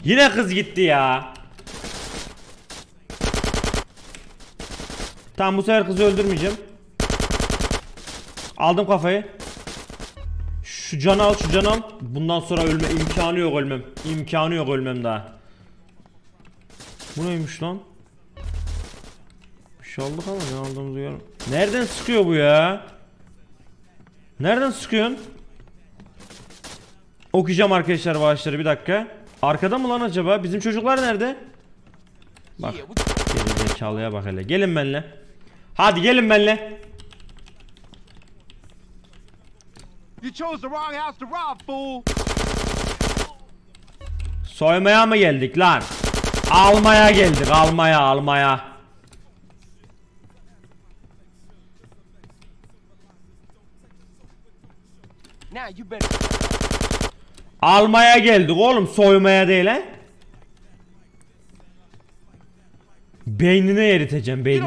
Yine kız gitti ya. Tamam bu sefer kızı öldürmeyeceğim. Aldım kafayı. Şu canı al şu canı al. Bundan sonra ölme imkanı yok ölmem. İmkanı yok ölmem daha. Bu neymiş lan? Bir şey aldık ama ne aldığımızı gör. Nereden sıkıyor bu ya? Nereden sıkıyorsun? Okuyacağım arkadaşlar bağışları bir dakika. Arkada mı lan acaba? Bizim çocuklar nerede? Bak. Geri zekalıya bak hele. Gelin benimle. Hadi gelin benimle. You chose the wrong house to rob, fool. Soymaya mı geldik lan? Almaya geldik almaya almaya. Now you better. Almaya geldik oğlum soymaya değil he. Beynine eriteceğim beynine.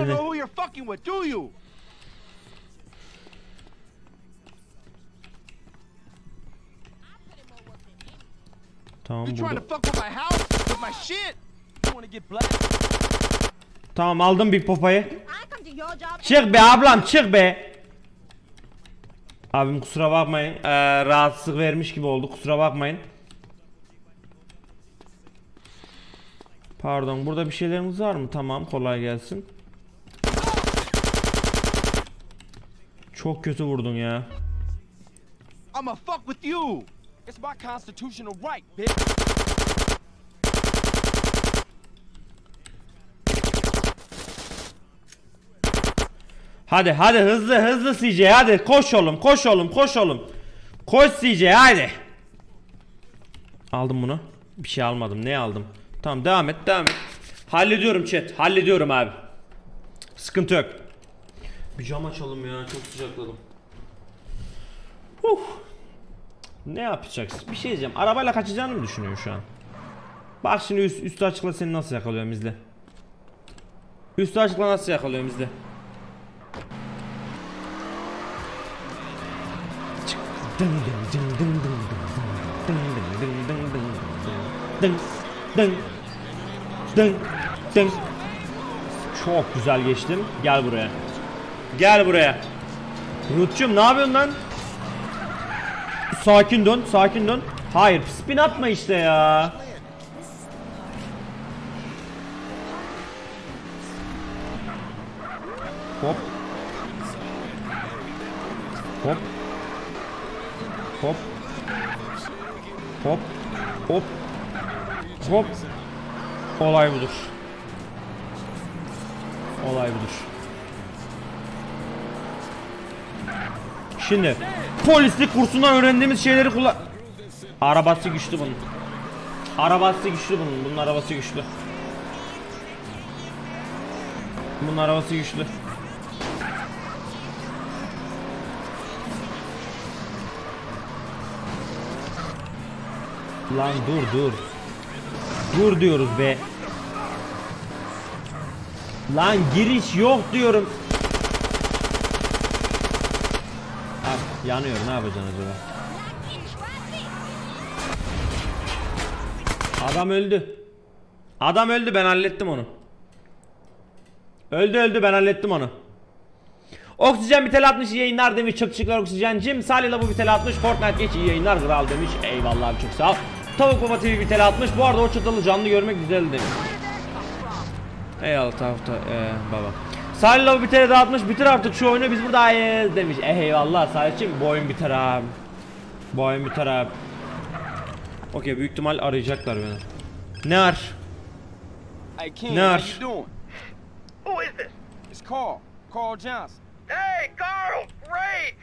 Tamam burada. Tamam aldım bir popayı. Çık be ablam çık be. Abim kusura bakmayın. Ee, rahatsızlık vermiş gibi oldu. Kusura bakmayın. Pardon burada bir şeyleriniz var mı? Tamam kolay gelsin. Çok kötü vurdun ya. I'ma fuck with you. It's my constitutional right, bitch. Hadi hadi hızlı hızlı CJ hadi koş oğlum koş oğlum koş oğlum. Koş CJ hadi. Aldım bunu. Bir şey almadım. Ne aldım? Tamam devam et devam et. Hallediyorum chat. Hallediyorum abi. Sıkıntı yok. Bir cam açalım ya çok sıcakladım. Huh. Ne yapacaksın? Bir şey diyeceğim. Arabayla kaçacağını mı düşünüyorsun şu an? Bak şimdi üst, üstü açıkla seni nasıl yakalıyorum izle. Üstü açıkla nasıl yakalıyorum izle. Çok güzel geçtim. Gel buraya. Gel buraya. Rutçum ne yapıyorsun lan? Sakin dön, sakin dön. Hayır, spin atma işte ya. Hop. Hop. Hop. Hop. Hop. Hop. Olay budur. Olay budur. Şimdi polislik kursundan öğrendiğimiz şeyleri kullan... Arabası güçlü bunun. Arabası güçlü bunun. Bunun arabası güçlü. Bunun arabası güçlü. Lan dur dur. Dur diyoruz be. Lan giriş yok diyorum. Abi yanıyor ne yapacaksın acaba? Adam öldü. Adam öldü ben hallettim onu. Öldü öldü ben hallettim onu. Oksijen bitel atmış yayınlar demiş çık çıklar oksijencim. Salih'la bu bitel atmış Fortnite geç iyi yayınlar kral demiş. Eyvallah abi çok sağ ol. Tavuk Baba TV bir tele atmış. Bu arada o çatalı canlı görmek güzeldi demiş. Eyvallah tavuk ta ee, baba. Salih Lava bir tele dağıtmış. Bitir artık şu oyunu biz buradayız demiş. Eh, eyvallah Salih'cim bu oyun biter abi. Bu oyun biter abi. Okey büyük ihtimal arayacaklar beni. Ne? Hey, King, Ne doing? Who is this? It's Carl. Carl Johnson. Hey, Carl, great!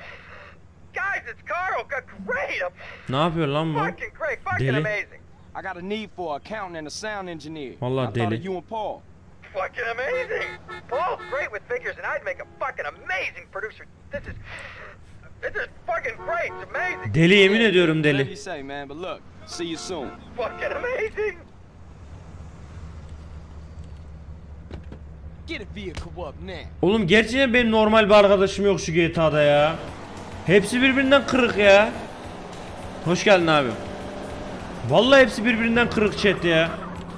Ne yapıyor lan bu? fucking great, fucking Deli. amazing! I got a need for an accountant and a sound engineer. Vallahi deli. you and Paul. Fucking amazing! Paul's great with figures, and I'd make a fucking amazing producer. This is... This is fucking great, it's amazing! Deli yemin ediyorum deli. say, man, but look, see you soon. Fucking amazing! Get a vehicle up now. Oğlum gerçekten benim normal bir arkadaşım yok şu GTA'da ya. Hepsi birbirinden kırık ya. Hoş geldin abi. Vallahi hepsi birbirinden kırık chat ya.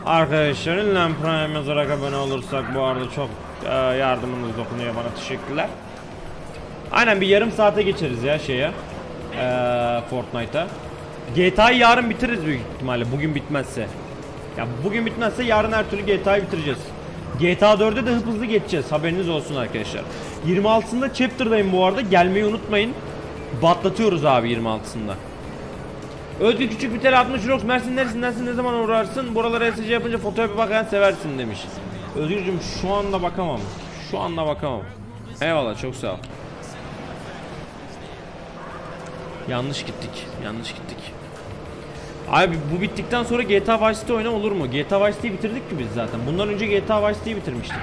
Arkadaşlar ünlem Prime yazarak abone olursak bu arada çok e, yardımınız dokunuyor bana teşekkürler. Aynen bir yarım saate geçeriz ya şeye. E, Fortnite'a. GTA'yı yarın bitiririz büyük ihtimalle bugün bitmezse. Ya bugün bitmezse yarın her türlü GTA'yı bitireceğiz. GTA 4'e de hızlı geçeceğiz. Haberiniz olsun arkadaşlar. 26'sında chapter'dayım bu arada. Gelmeyi unutmayın. Batlatıyoruz abi 26'sında. Özgür küçük bir tel atmış Rox Mersin neresindensin ne zaman uğrarsın? Buralara SC yapınca fotoğrafı bakayan seversin demiş. Özgürcüm şu anda bakamam. Şu anda bakamam. Eyvallah çok sağ ol. Yanlış gittik yanlış gittik. Abi bu bittikten sonra GTA Vice City oyna olur mu? GTA Vice City'yi bitirdik ki biz zaten. Bundan önce GTA Vice City'yi bitirmiştik.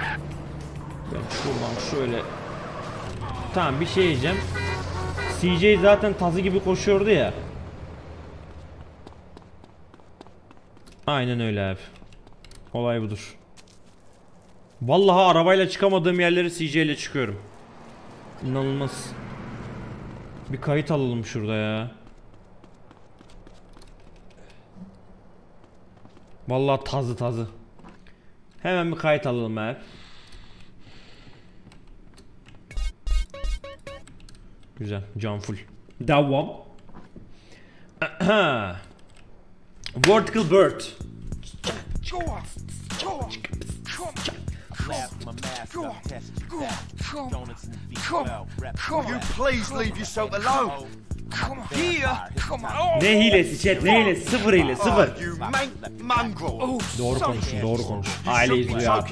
Ben şuradan şöyle Tamam bir şey yiyeceğim CJ zaten tazı gibi koşuyordu ya Aynen öyle abi. Olay budur. Vallahi arabayla çıkamadığım yerleri CJ ile çıkıyorum. İnanılmaz. Bir kayıt alalım şurada ya. Vallahi tazı tazı. Hemen bir kayıt alalım abi. Güzel. Can full. Devam. Vertical bird. Go off. Go off. Come on. Come on. Come on. You please leave yourself alone. Come on. Here. Come on. Ne hilesi chat ne hilesi sıfır hile sıfır. Oh, you man mongrel. Doğru konuşun doğru konuş. Aile izliyor abi.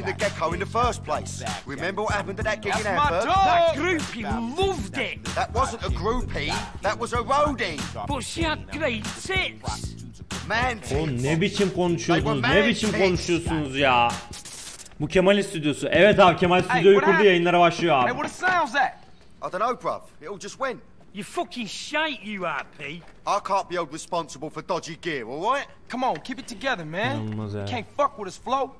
That wasn't a groupie, that was a roadie. But she had great tits. Man Oğlum ne biçim konuşuyorsunuz ne biçim konuşuyorsunuz ya. Bu Kemal'in stüdyosu. Evet abi Kemal stüdyoyu kurdu yayınlara başlıyor Hey, abi. what the sounds at? I don't know, bruv. It all just went. You fucking shite, you RP. I can't be held responsible for dodgy gear, alright? Come on, keep it together, man. You can't fuck with us, Flo.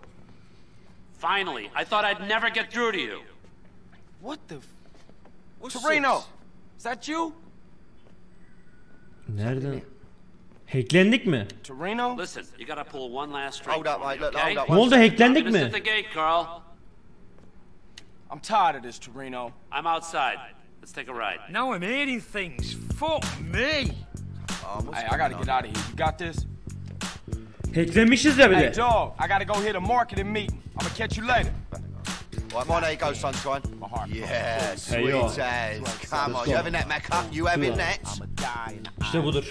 Finally, I thought I'd never get through to you. What the? F Torino, is that you? Nereden? Hacklendik mi? Torino? Listen, you gotta pull one last string. Hold up, mate, look, hold up. Ne oldu hacklendik I'm mi? at the gate, Carl. I'm tired of this, Torino. I'm outside. Let's take a ride. Now I'm hearing things. Fuck me. Hey, I gotta get out of here. You got this? Hacklenmişiz ya bir Hey, de. dog, I gotta go hit a marketing meeting. I'm gonna catch you later. Right, mine, there you go, sunshine. Yeah, sweet yo. as. Come on, you having that, Macca? You having that? İşte budur.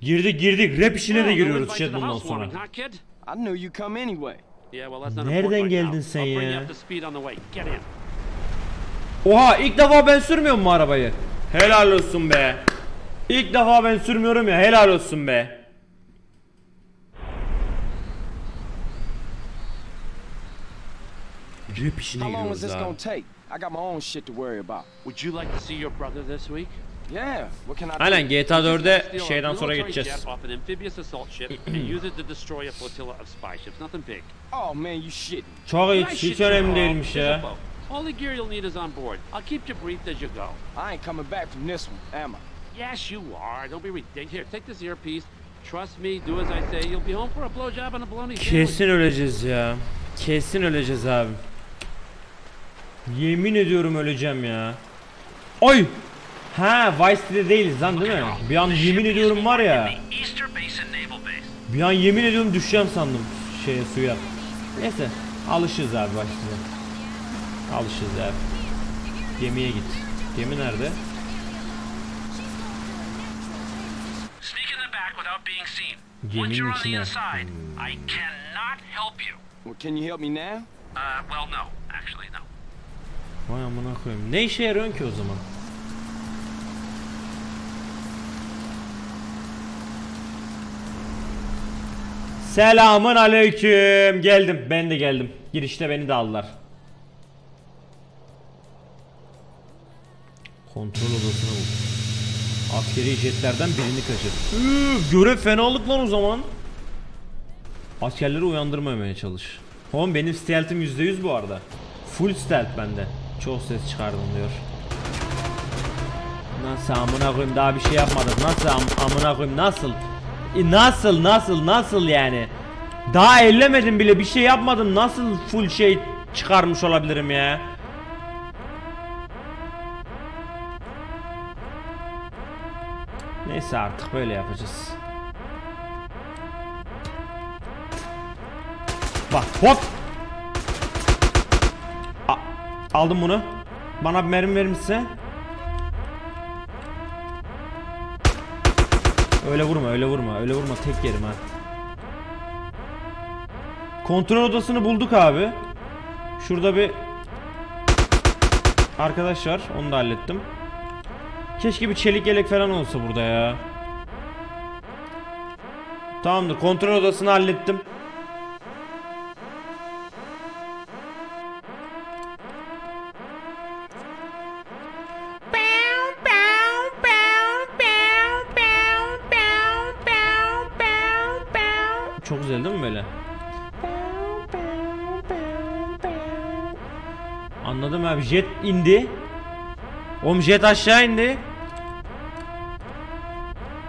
Girdik girdik rap işine de giriyoruz chat bundan sonra. Huh, kid? I knew you come anyway. Yeah, well, that's not Nereden geldin sen I'll bring you ya? up to speed on the way. Get in. Oha ilk defa ben sürmüyorum mu arabayı? Helal olsun be. İlk defa ben sürmüyorum ya helal olsun be. Rap işine How long is this gonna take? I got my own shit to worry about. Would you like to see your brother this week? Yeah, what can I do? Aynen GTA Steal 4'e a şeyden sonra geçeceğiz. jet off an amphibious assault ship and use it to destroy a flotilla of spy ships. Nothing big. Oh man, you shitting. Çok hiç, hiç shit, önemli değilmiş ya. All the gear you'll need is on board. I'll keep you briefed as you go. I ain't coming back from this one, am I? Yes, you are. Don't be ridiculous. Here, take this earpiece. Trust me, do as I say. You'll be home for a blowjob and a sandwich. Kesin öleceğiz ya. Kesin öleceğiz abi. Yemin ediyorum öleceğim ya. Ay! Ha Vice City'de değiliz lan değil mi? Bir an yemin ediyorum var ya. Bir an yemin ediyorum düşeceğim sandım şeye suya. Neyse alışırız abi başta. Alışırız abi. Gemiye git. Gemi nerede? Sneak in the back without being seen. Once Geminin içine. inside, I cannot help you. Well, can you help me now? Uh, well, no. Actually, no. Vay amına koyayım. Ne işe yarıyorsun ki o zaman? Selamın aleyküm. Geldim. Ben de geldim. Girişte beni de aldılar. Kontrol odasına bul. Askeri jetlerden birini kaçır. Görev fenalık lan o zaman. Askerleri uyandırmamaya çalış. Oğlum benim stealth'im %100 bu arada. Full stealth bende. Çok ses çıkardım diyor. Nasıl amına koyayım daha bir şey yapmadık. Nasıl am amına koyayım nasıl? E, nasıl nasıl nasıl yani? Daha ellemedim bile bir şey yapmadım. Nasıl full şey çıkarmış olabilirim ya? Neyse artık böyle yapacağız. Bak hop. Aldım bunu. Bana bir mermi verir misin? Öyle vurma, öyle vurma, öyle vurma. Tek yerim ha. Kontrol odasını bulduk abi. Şurada bir arkadaş var. Onu da hallettim. Keşke bir çelik yelek falan olsa burada ya. Tamamdır. Kontrol odasını hallettim. Jet indi. Oğlum jet aşağı indi.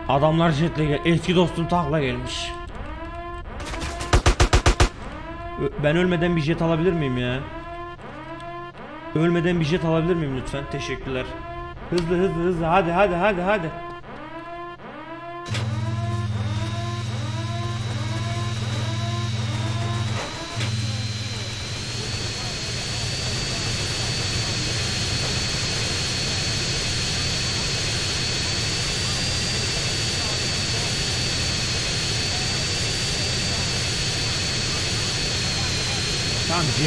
Adamlar jetle gel. Eski dostum takla gelmiş. Ben ölmeden bir jet alabilir miyim ya? Ölmeden bir jet alabilir miyim lütfen? Teşekkürler. Hızlı hızlı hızlı. Hadi hadi hadi hadi.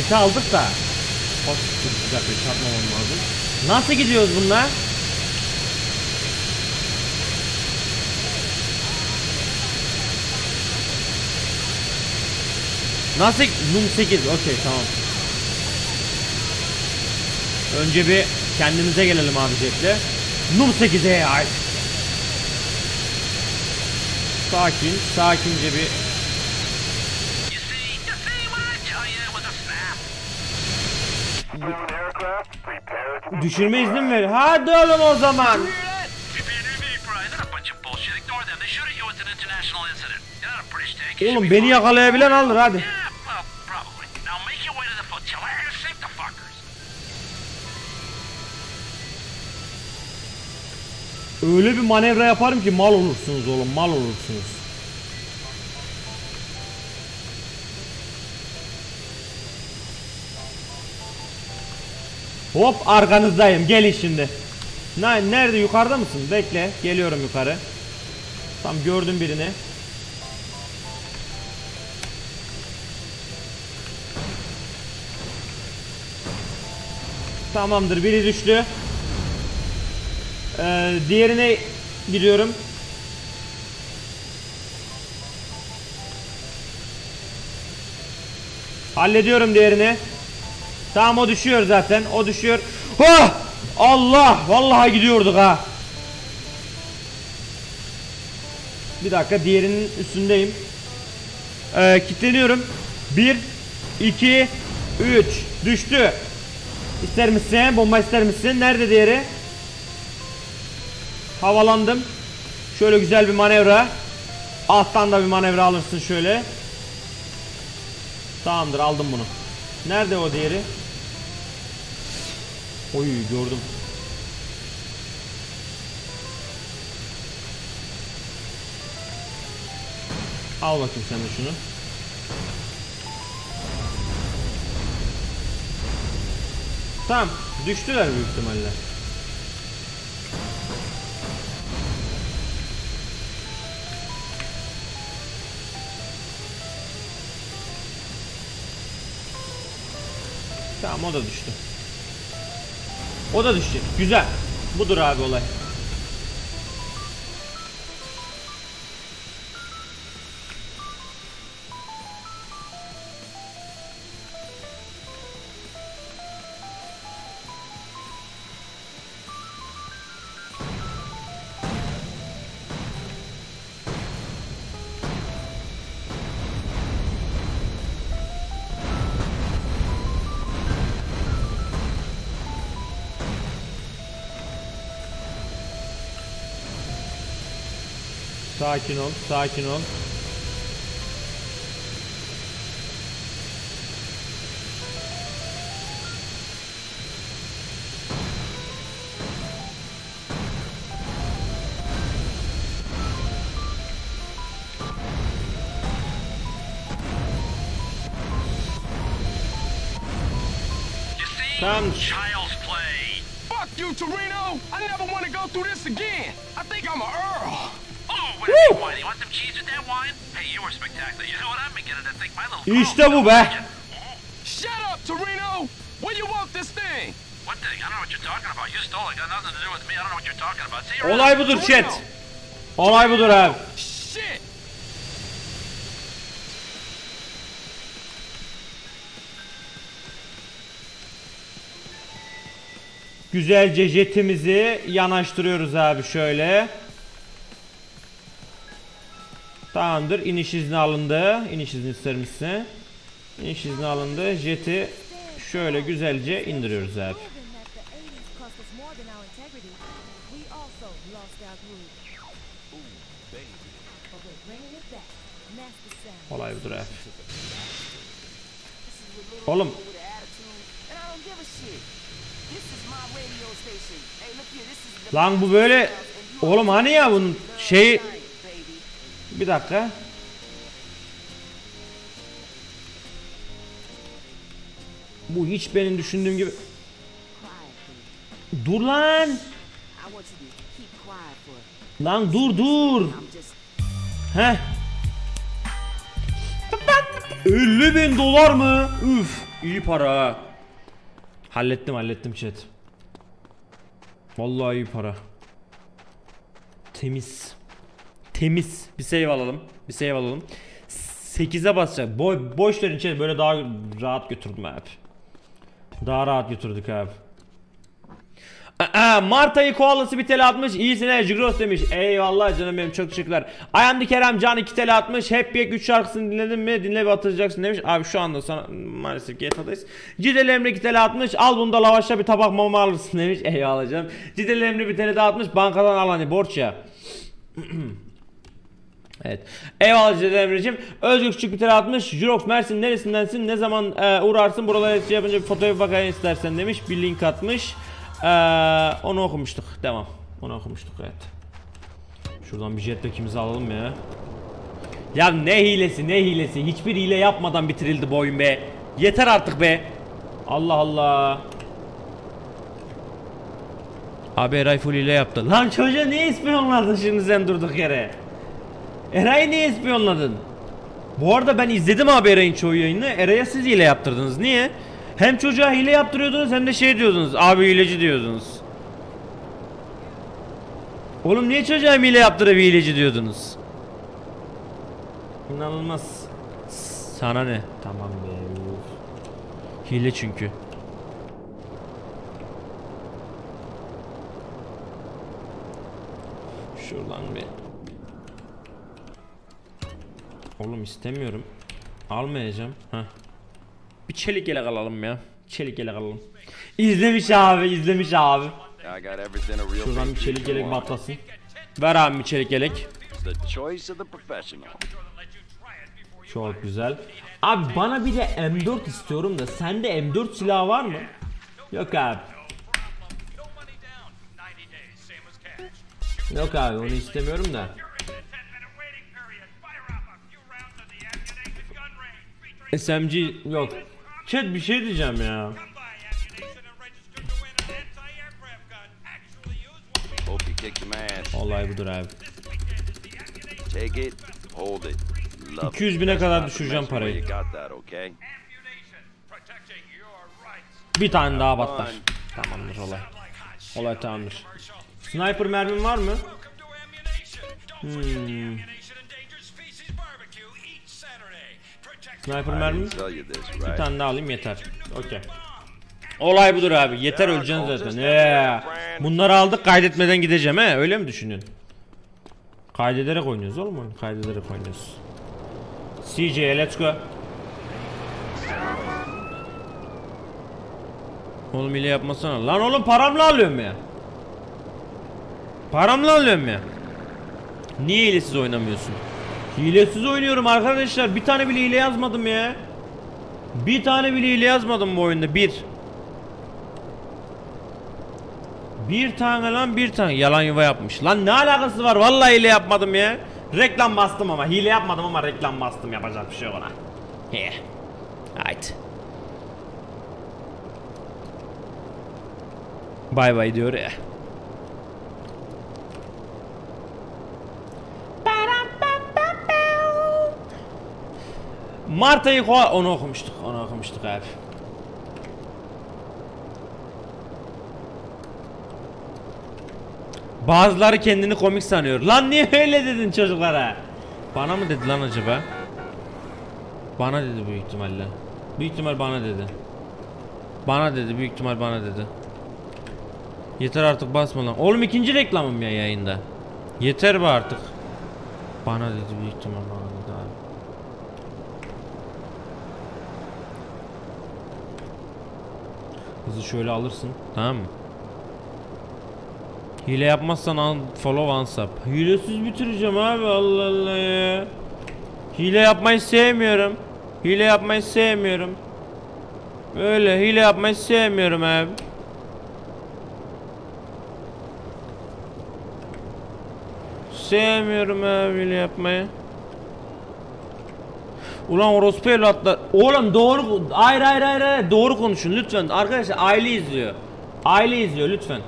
Jeti aldık da. Dur bir dakika çarpmamam lazım. Nasıl gidiyoruz bunlar? Nasıl? Num 8. Okey tamam. Önce bir kendimize gelelim abi jetle. Num 8'e ait. Sakin, sakince bir Düşürme izni ver? Hadi oğlum o zaman. Oğlum beni yakalayabilen alır hadi. Öyle bir manevra yaparım ki mal olursunuz oğlum mal olursunuz. Hop arkanızdayım gelin şimdi. Ne, nerede yukarıda mısın? Bekle geliyorum yukarı. Tam gördüm birini. Tamamdır biri düştü. Ee, diğerine gidiyorum. Hallediyorum diğerini. Tamam o düşüyor zaten. O düşüyor. Oh! Allah! Vallahi gidiyorduk ha. Bir dakika diğerinin üstündeyim. Ee, kitleniyorum. 1 2 3 düştü. İster misin? Bomba ister misin? Nerede diğeri? Havalandım. Şöyle güzel bir manevra. Alttan da bir manevra alırsın şöyle. Tamamdır aldım bunu. Nerede o diğeri? Oy gördüm. Al bakayım sen de şunu. Tamam. Düştüler büyük ihtimalle. Tamam o da düştü. O da düşecek. Güzel. Budur abi olay. Sakin ol, sakin ol. Tamam. Child's play. Fuck you, Torino! I never want to go through this again. I think I'm a Earl. Little. İşte bu be. Shut up, Torino! Where you want this thing? What thing? I don't know what you're talking about. You stole it. Got nothing to do with me. I don't know what you're talking about. See you Olay budur chat. Olay budur abi. Shit! Güzelce jetimizi yanaştırıyoruz abi şöyle. Tamamdır. İniş izni alındı. İniş izni ister misin? İniş izni alındı. Jeti şöyle güzelce indiriyoruz abi. Olay budur abi. Oğlum Lan bu böyle Oğlum hani ya bunun şey Bir dakika. Bu hiç benim düşündüğüm gibi Dur lan! Lan dur dur! Heh. 50 bin dolar mı? Üf iyi para ha. Hallettim hallettim chat. Vallahi iyi para. Temiz Temiz Bir save alalım Bir save alalım 8'e basacak Boy, Boş verin chat böyle daha rahat götürdüm abi Daha rahat götürdük abi Aa, Mart ayı koalası bir tel atmış. İyisine Jigros demiş. Eyvallah canım benim çok teşekkürler. I am the Kerem Can 2 tel atmış. Happy 3 şarkısını dinledin mi? Dinle ve atacaksın demiş. Abi şu anda sana maalesef GTA'dayız. Cidel Emre 2 tel atmış. Al bunda lavaşla bir tabak mama alırsın demiş. Eyvallah canım. Cidel Emre bir tane daha atmış. Bankadan al hani borç ya. Evet. Eyvallah Cidel Emre'cim. Özgür Küçük bir tel atmış. Jurox Mersin neresindensin? Ne zaman e, uğrarsın? Buralara şey yapınca bir fotoğraf bakayım istersen demiş. Bir link atmış. Ee, onu okumuştuk. Devam. Onu okumuştuk evet. Şuradan bir jetpack'imizi alalım ya. Ya ne hilesi ne hilesi. Hiçbir hile yapmadan bitirildi bu oyun be. Yeter artık be. Allah Allah. Abi Eray full yaptı. Lan çocuğa niye ispiyonladın şimdi sen durduk yere? Eray'ı niye ispiyonladın? Bu arada ben izledim abi Eray'ın çoğu yayını. Eray'a siz hile yaptırdınız. Niye? Hem çocuğa hile yaptırıyordunuz hem de şey diyordunuz. Abi hileci diyordunuz. Oğlum niye çocuğa hile yaptırıp hileci diyordunuz? İnanılmaz. Sana ne? Tamam be. Hile çünkü. Şuradan bir. Oğlum istemiyorum. Almayacağım. Heh. Bir çelik yelek alalım ya. Çelik yelek alalım. İzlemiş abi, izlemiş abi. Şuradan bir çelik yelek batlasın. Ver abi bir çelik yelek. Çok güzel. Abi bana bir de M4 istiyorum da sende M4 silahı var mı? Yok abi. Yok abi onu istemiyorum da. SMG yok. Chat bir şey diyeceğim ya. Hope you kick some ass. Olay budur abi. Take it, hold it. Love 200 it. bine kadar düşüreceğim parayı. Bir tane daha batlar. Tamamdır olay. Olay tamamdır. Sniper mermin var mı? Hmm. Sniper mermi. Bir tane daha alayım yeter. Okey. Olay budur abi. Yeter öleceksin zaten. Ee, bunları aldık kaydetmeden gideceğim he. Öyle mi düşünüyorsun? Kaydederek oynuyoruz oğlum oyunu. Kaydederek oynuyoruz. CJ let's go. Oğlum hile yapmasana. Lan oğlum paramla alıyorum ya. Paramla alıyorum ya. Niye hilesiz oynamıyorsun? Hilesiz oynuyorum arkadaşlar. Bir tane bile hile yazmadım ya. Bir tane bile hile yazmadım bu oyunda. Bir. Bir tane lan bir tane. Yalan yuva yapmış. Lan ne alakası var? Vallahi hile yapmadım ya. Reklam bastım ama. Hile yapmadım ama reklam bastım. Yapacak bir şey ona. He. Haydi. Bay bay diyor ya. Mart ayı koa onu okumuştuk. Onu okumuştuk abi. Bazıları kendini komik sanıyor. Lan niye öyle dedin çocuklara? Bana mı dedi lan acaba? Bana dedi büyük ihtimalle. Büyük ihtimal bana dedi. Bana dedi büyük ihtimal bana dedi. Yeter artık basma lan. Oğlum ikinci reklamım ya yayında. Yeter be artık. Bana dedi büyük ihtimal bana dedi abi. Hızı şöyle alırsın. Tamam mı? Hile yapmazsan un follow unsub. Hilesiz bitireceğim abi Allah Allah ya. Hile yapmayı sevmiyorum. Hile yapmayı sevmiyorum. Öyle hile yapmayı sevmiyorum abi. Sevmiyorum abi hile yapmayı. Ulan orospu evlatlar. Oğlum doğru hayır hayır hayır hayır doğru konuşun lütfen. Arkadaşlar aile izliyor. Aile izliyor lütfen.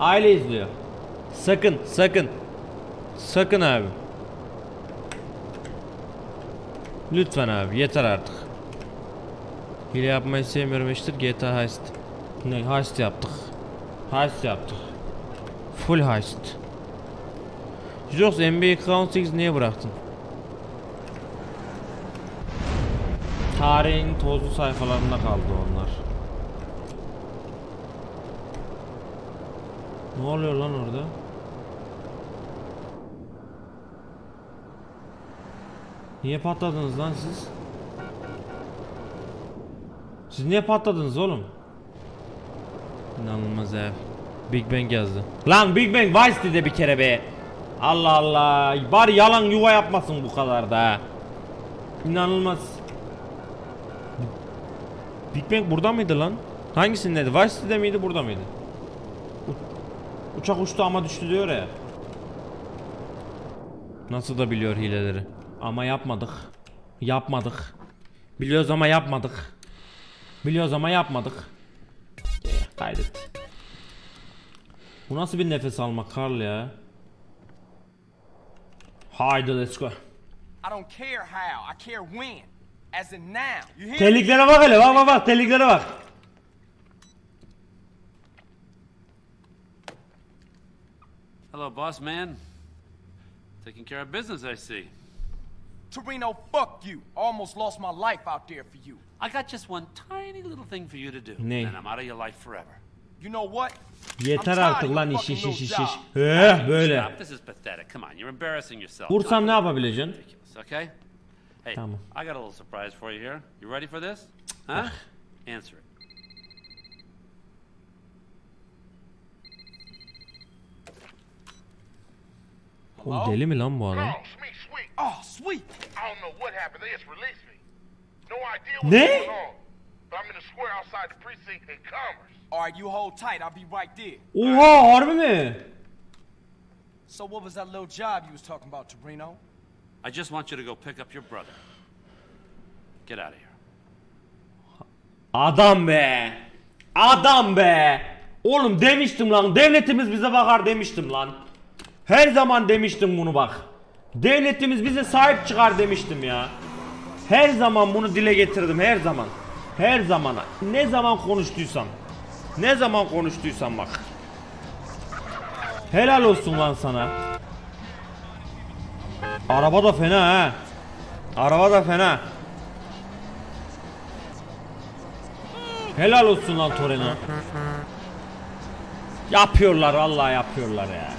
Aile izliyor. Sakın sakın. Sakın abi. Lütfen abi yeter artık. Hile yapmayı sevmiyorum eşittir GTA Heist. Ne heist yaptık. Heist yaptık. Full heist. Jox NBA Crown 8 niye bıraktın? Tarihin tozlu sayfalarında kaldı onlar. Ne oluyor lan orada? Niye patladınız lan siz? Siz niye patladınız oğlum? İnanılmaz abi. Big Bang yazdı. Lan Big Bang Vice City'de bir kere be. Allah Allah. Bari yalan yuva yapmasın bu kadar da. İnanılmaz. Big Bang burada mıydı lan? Hangisindeydi? Vice City'de miydi burada mıydı? Uçak uçtu ama düştü diyor ya. Nasıl da biliyor hileleri. Ama yapmadık. Yapmadık. Biliyoruz ama yapmadık. Biliyoruz ama yapmadık. Eh, kaydet. Bu nasıl bir nefes almak Karl ya? Haydi let's go. I don't care how, I care when. As in now. You hear me? Tehlikelere bak hele bak bak bak tehlikelere bak. Hello, boss man. Taking care of business, I see. Torino, fuck you. Almost lost my life out there for you. I got just one tiny little thing for you to do. Ne? And I'm out of your life forever. You know what? Yeter artık lan iş iş iş iş iş. Eh böyle. Stop. This is pathetic. Come on, you're embarrassing yourself. Vursam ne yapabileceksin? Okay? Hey, Tamam. I got a little surprise for you here. You ready for this? Huh? Answer it. Oğlum deli mi lan bu adam? Oh, sweet. I don't know what happened. They just released me. No idea what's Ne? going on. But I'm in the square outside the precinct in Commerce. All right, you hold tight. I'll be right there. Oha harbi mi? So what was that little job you was talking about, Torino? I just want you to go pick up your brother. Get out of here. Adam be. Adam be. Oğlum demiştim lan devletimiz bize bakar demiştim lan. Her zaman demiştim bunu bak. Devletimiz bize sahip çıkar demiştim ya. Her zaman bunu dile getirdim her zaman. Her zaman. Ne zaman konuştuysam. Ne zaman konuştuysam bak. Helal olsun lan sana. Araba da fena ha. Araba da fena. Helal olsun lan Torino. Yapıyorlar vallahi yapıyorlar ya.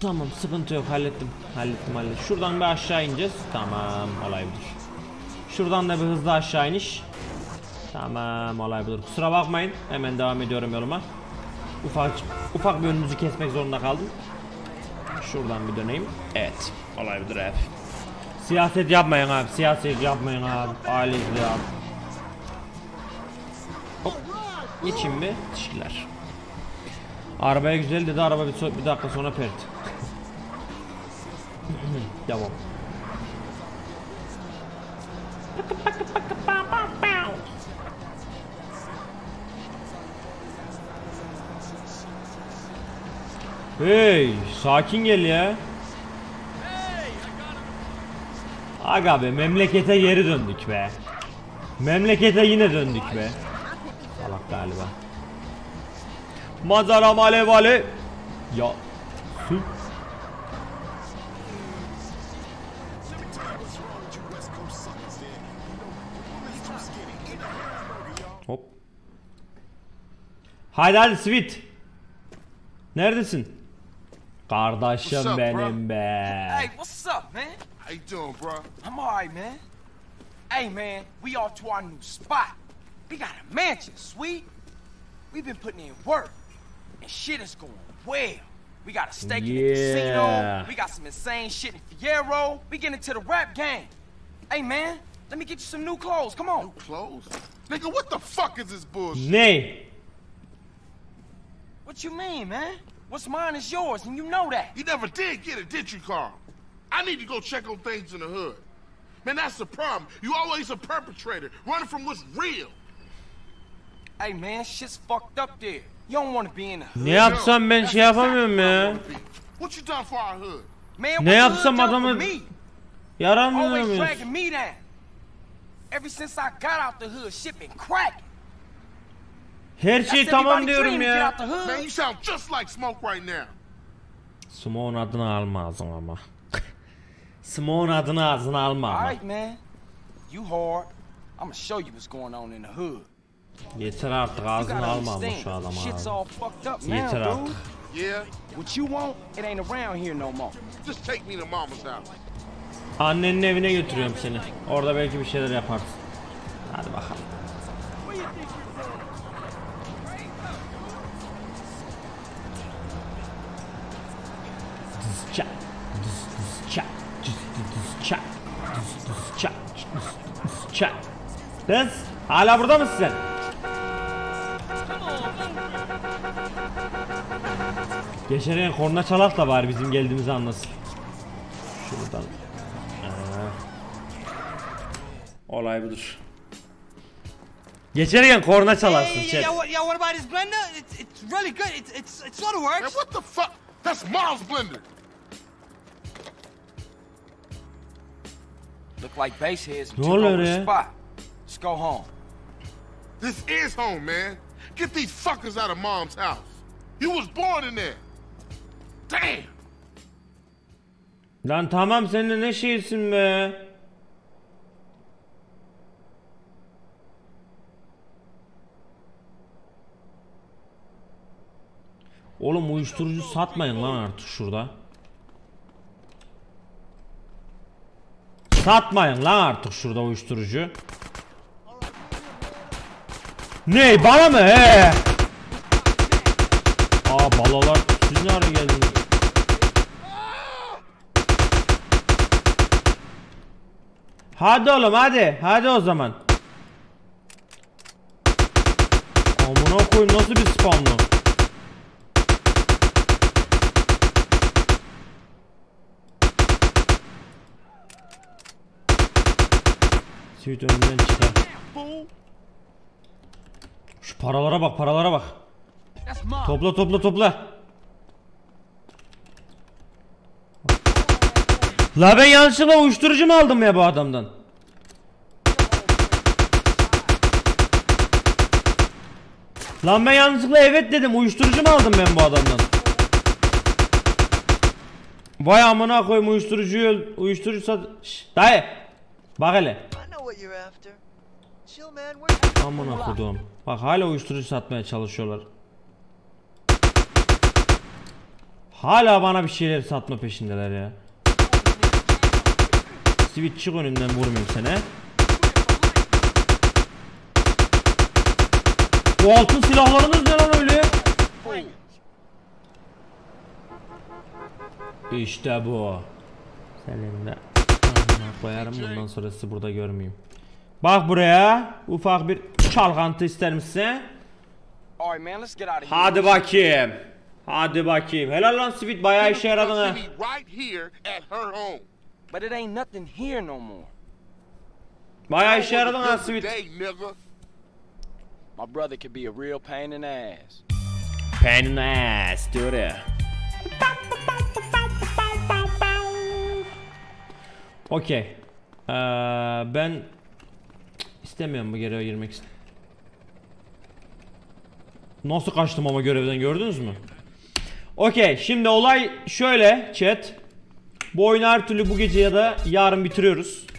Tamam sıkıntı yok hallettim. Hallettim hallettim. Şuradan bir aşağı ineceğiz. Tamam olay budur. Şuradan da bir hızlı aşağı iniş. Tamam olay budur. Kusura bakmayın. Hemen devam ediyorum yoluma. Ufak ufak bir önünüzü kesmek zorunda kaldım. Şuradan bir döneyim. Evet. Olay budur abi. Siyaset yapmayın abi. Siyaset yapmayın abi. Aile abi. Hop. Geçin bir. Teşekkürler. Arabaya güzel dedi. Araba bir, so- bir dakika sonra pert. Devam. Hey, sakin gel ya. Aga be memlekete geri döndük be. Memlekete yine döndük be. Salak galiba. Manzara alev alev. Ya. Hop. Haydi hadi Sweet. Neredesin? Kardeşim What's up, benim be. Hey, what's up, man? How you doing, bro? I'm alright, man. Hey, man, we off to our new spot. We got a mansion, sweet. We've been putting in work, and shit is going well. We got a stake in the casino. Yeah. We got some insane shit in Fierro. We get into the rap game. Hey, man, let me get you some new clothes. Come on. New clothes? Nigga, what the fuck is this bullshit? Ne? What you mean, man? What's mine is yours, and you know that. You never did get it, did you, Carl? I need to go check on things in the hood. Man, that's the problem. You always a perpetrator, running from what's real. Hey, man, shit's fucked up there. You don't want to be in the hood. Ne yapsam ben şey yapamıyorum ya. What you done for our hood? Man, Ne what yapsam the hood done adamı for me? yaramıyor Always dragging me down. Ever since I got out the hood, shit been cracking. Her şey That's tamam diyorum ya. Man, you sound just like Smoke right now. Simon adını alma ağzına ama. Simon adını ağzına alma ama. Alright, man. You hard. I'ma show you what's going on in the hood. Yeter artık ağzını alma ama şu shit's abi. Yeter artık. What you want, it ain't around here no more. Just take me to mama's house. Annenin evine götürüyorum seni. Orada belki bir şeyler yaparsın. Hadi bakalım. Çak. Kız, hala burada mısın sen? Geçerken korna çalak da bari bizim geldiğimizi anlasın. Şuradan. Aa. Olay budur. Geçerken korna çalarsın Hey, chat. yeah, what, yeah, what about his blender? It's, it's really good. It's, it's, it sort of works. Man, what the fuck? That's Mom's blender. Look like base heads took over the ya? spot. Let's go home. This is home, man. Get these fuckers out of Mom's house. You was born in there. Damn. Lan tamam sen de ne şeysin be. Oğlum uyuşturucu satmayın lan artık şurada. Satmayın lan artık şurada uyuşturucu. Ne bana mı he? Aa balalar siz ne ara geldiniz? Hadi oğlum hadi. Hadi o zaman. Amına koyayım nasıl bir spamlı? Sivit önünden çıkar. Şu paralara bak paralara bak. Topla topla topla. La ben yanlışlıkla uyuşturucu mu aldım ya bu adamdan? Lan ben yanlışlıkla evet dedim. Uyuşturucu mu aldım ben bu adamdan? Vay amına koyayım uyuşturucuyu uyuşturucu sat... Şşş, dayı. Bak hele. I know what you're after. Chill, man. Where Amına koduğum. Bak hala uyuşturucu satmaya çalışıyorlar. Hala bana bir şeyler satma peşindeler ya. Sivit çık önümden vurmayayım seni. Bu altın silahlarınız ne lan öyle? İşte bu. Senin de koyarım bundan sonra sizi burada görmeyeyim. Bak buraya ufak bir çalkantı ister misin? All right, man, let's get out of here. Hadi bakayım. Hadi bakayım. Helal lan Sivit bayağı işe yaradın ha. Right here at her home. But it ain't nothing here no more. Bayağı işe yaradın ha Sivit. My brother could be a real pain in the ass. Pain in the ass diyor Okey. Ee, ben istemiyorum bu göreve girmek ist- Nasıl kaçtım ama görevden gördünüz mü? Okey şimdi olay şöyle chat. Bu oyunu her türlü bu gece ya da yarın bitiriyoruz.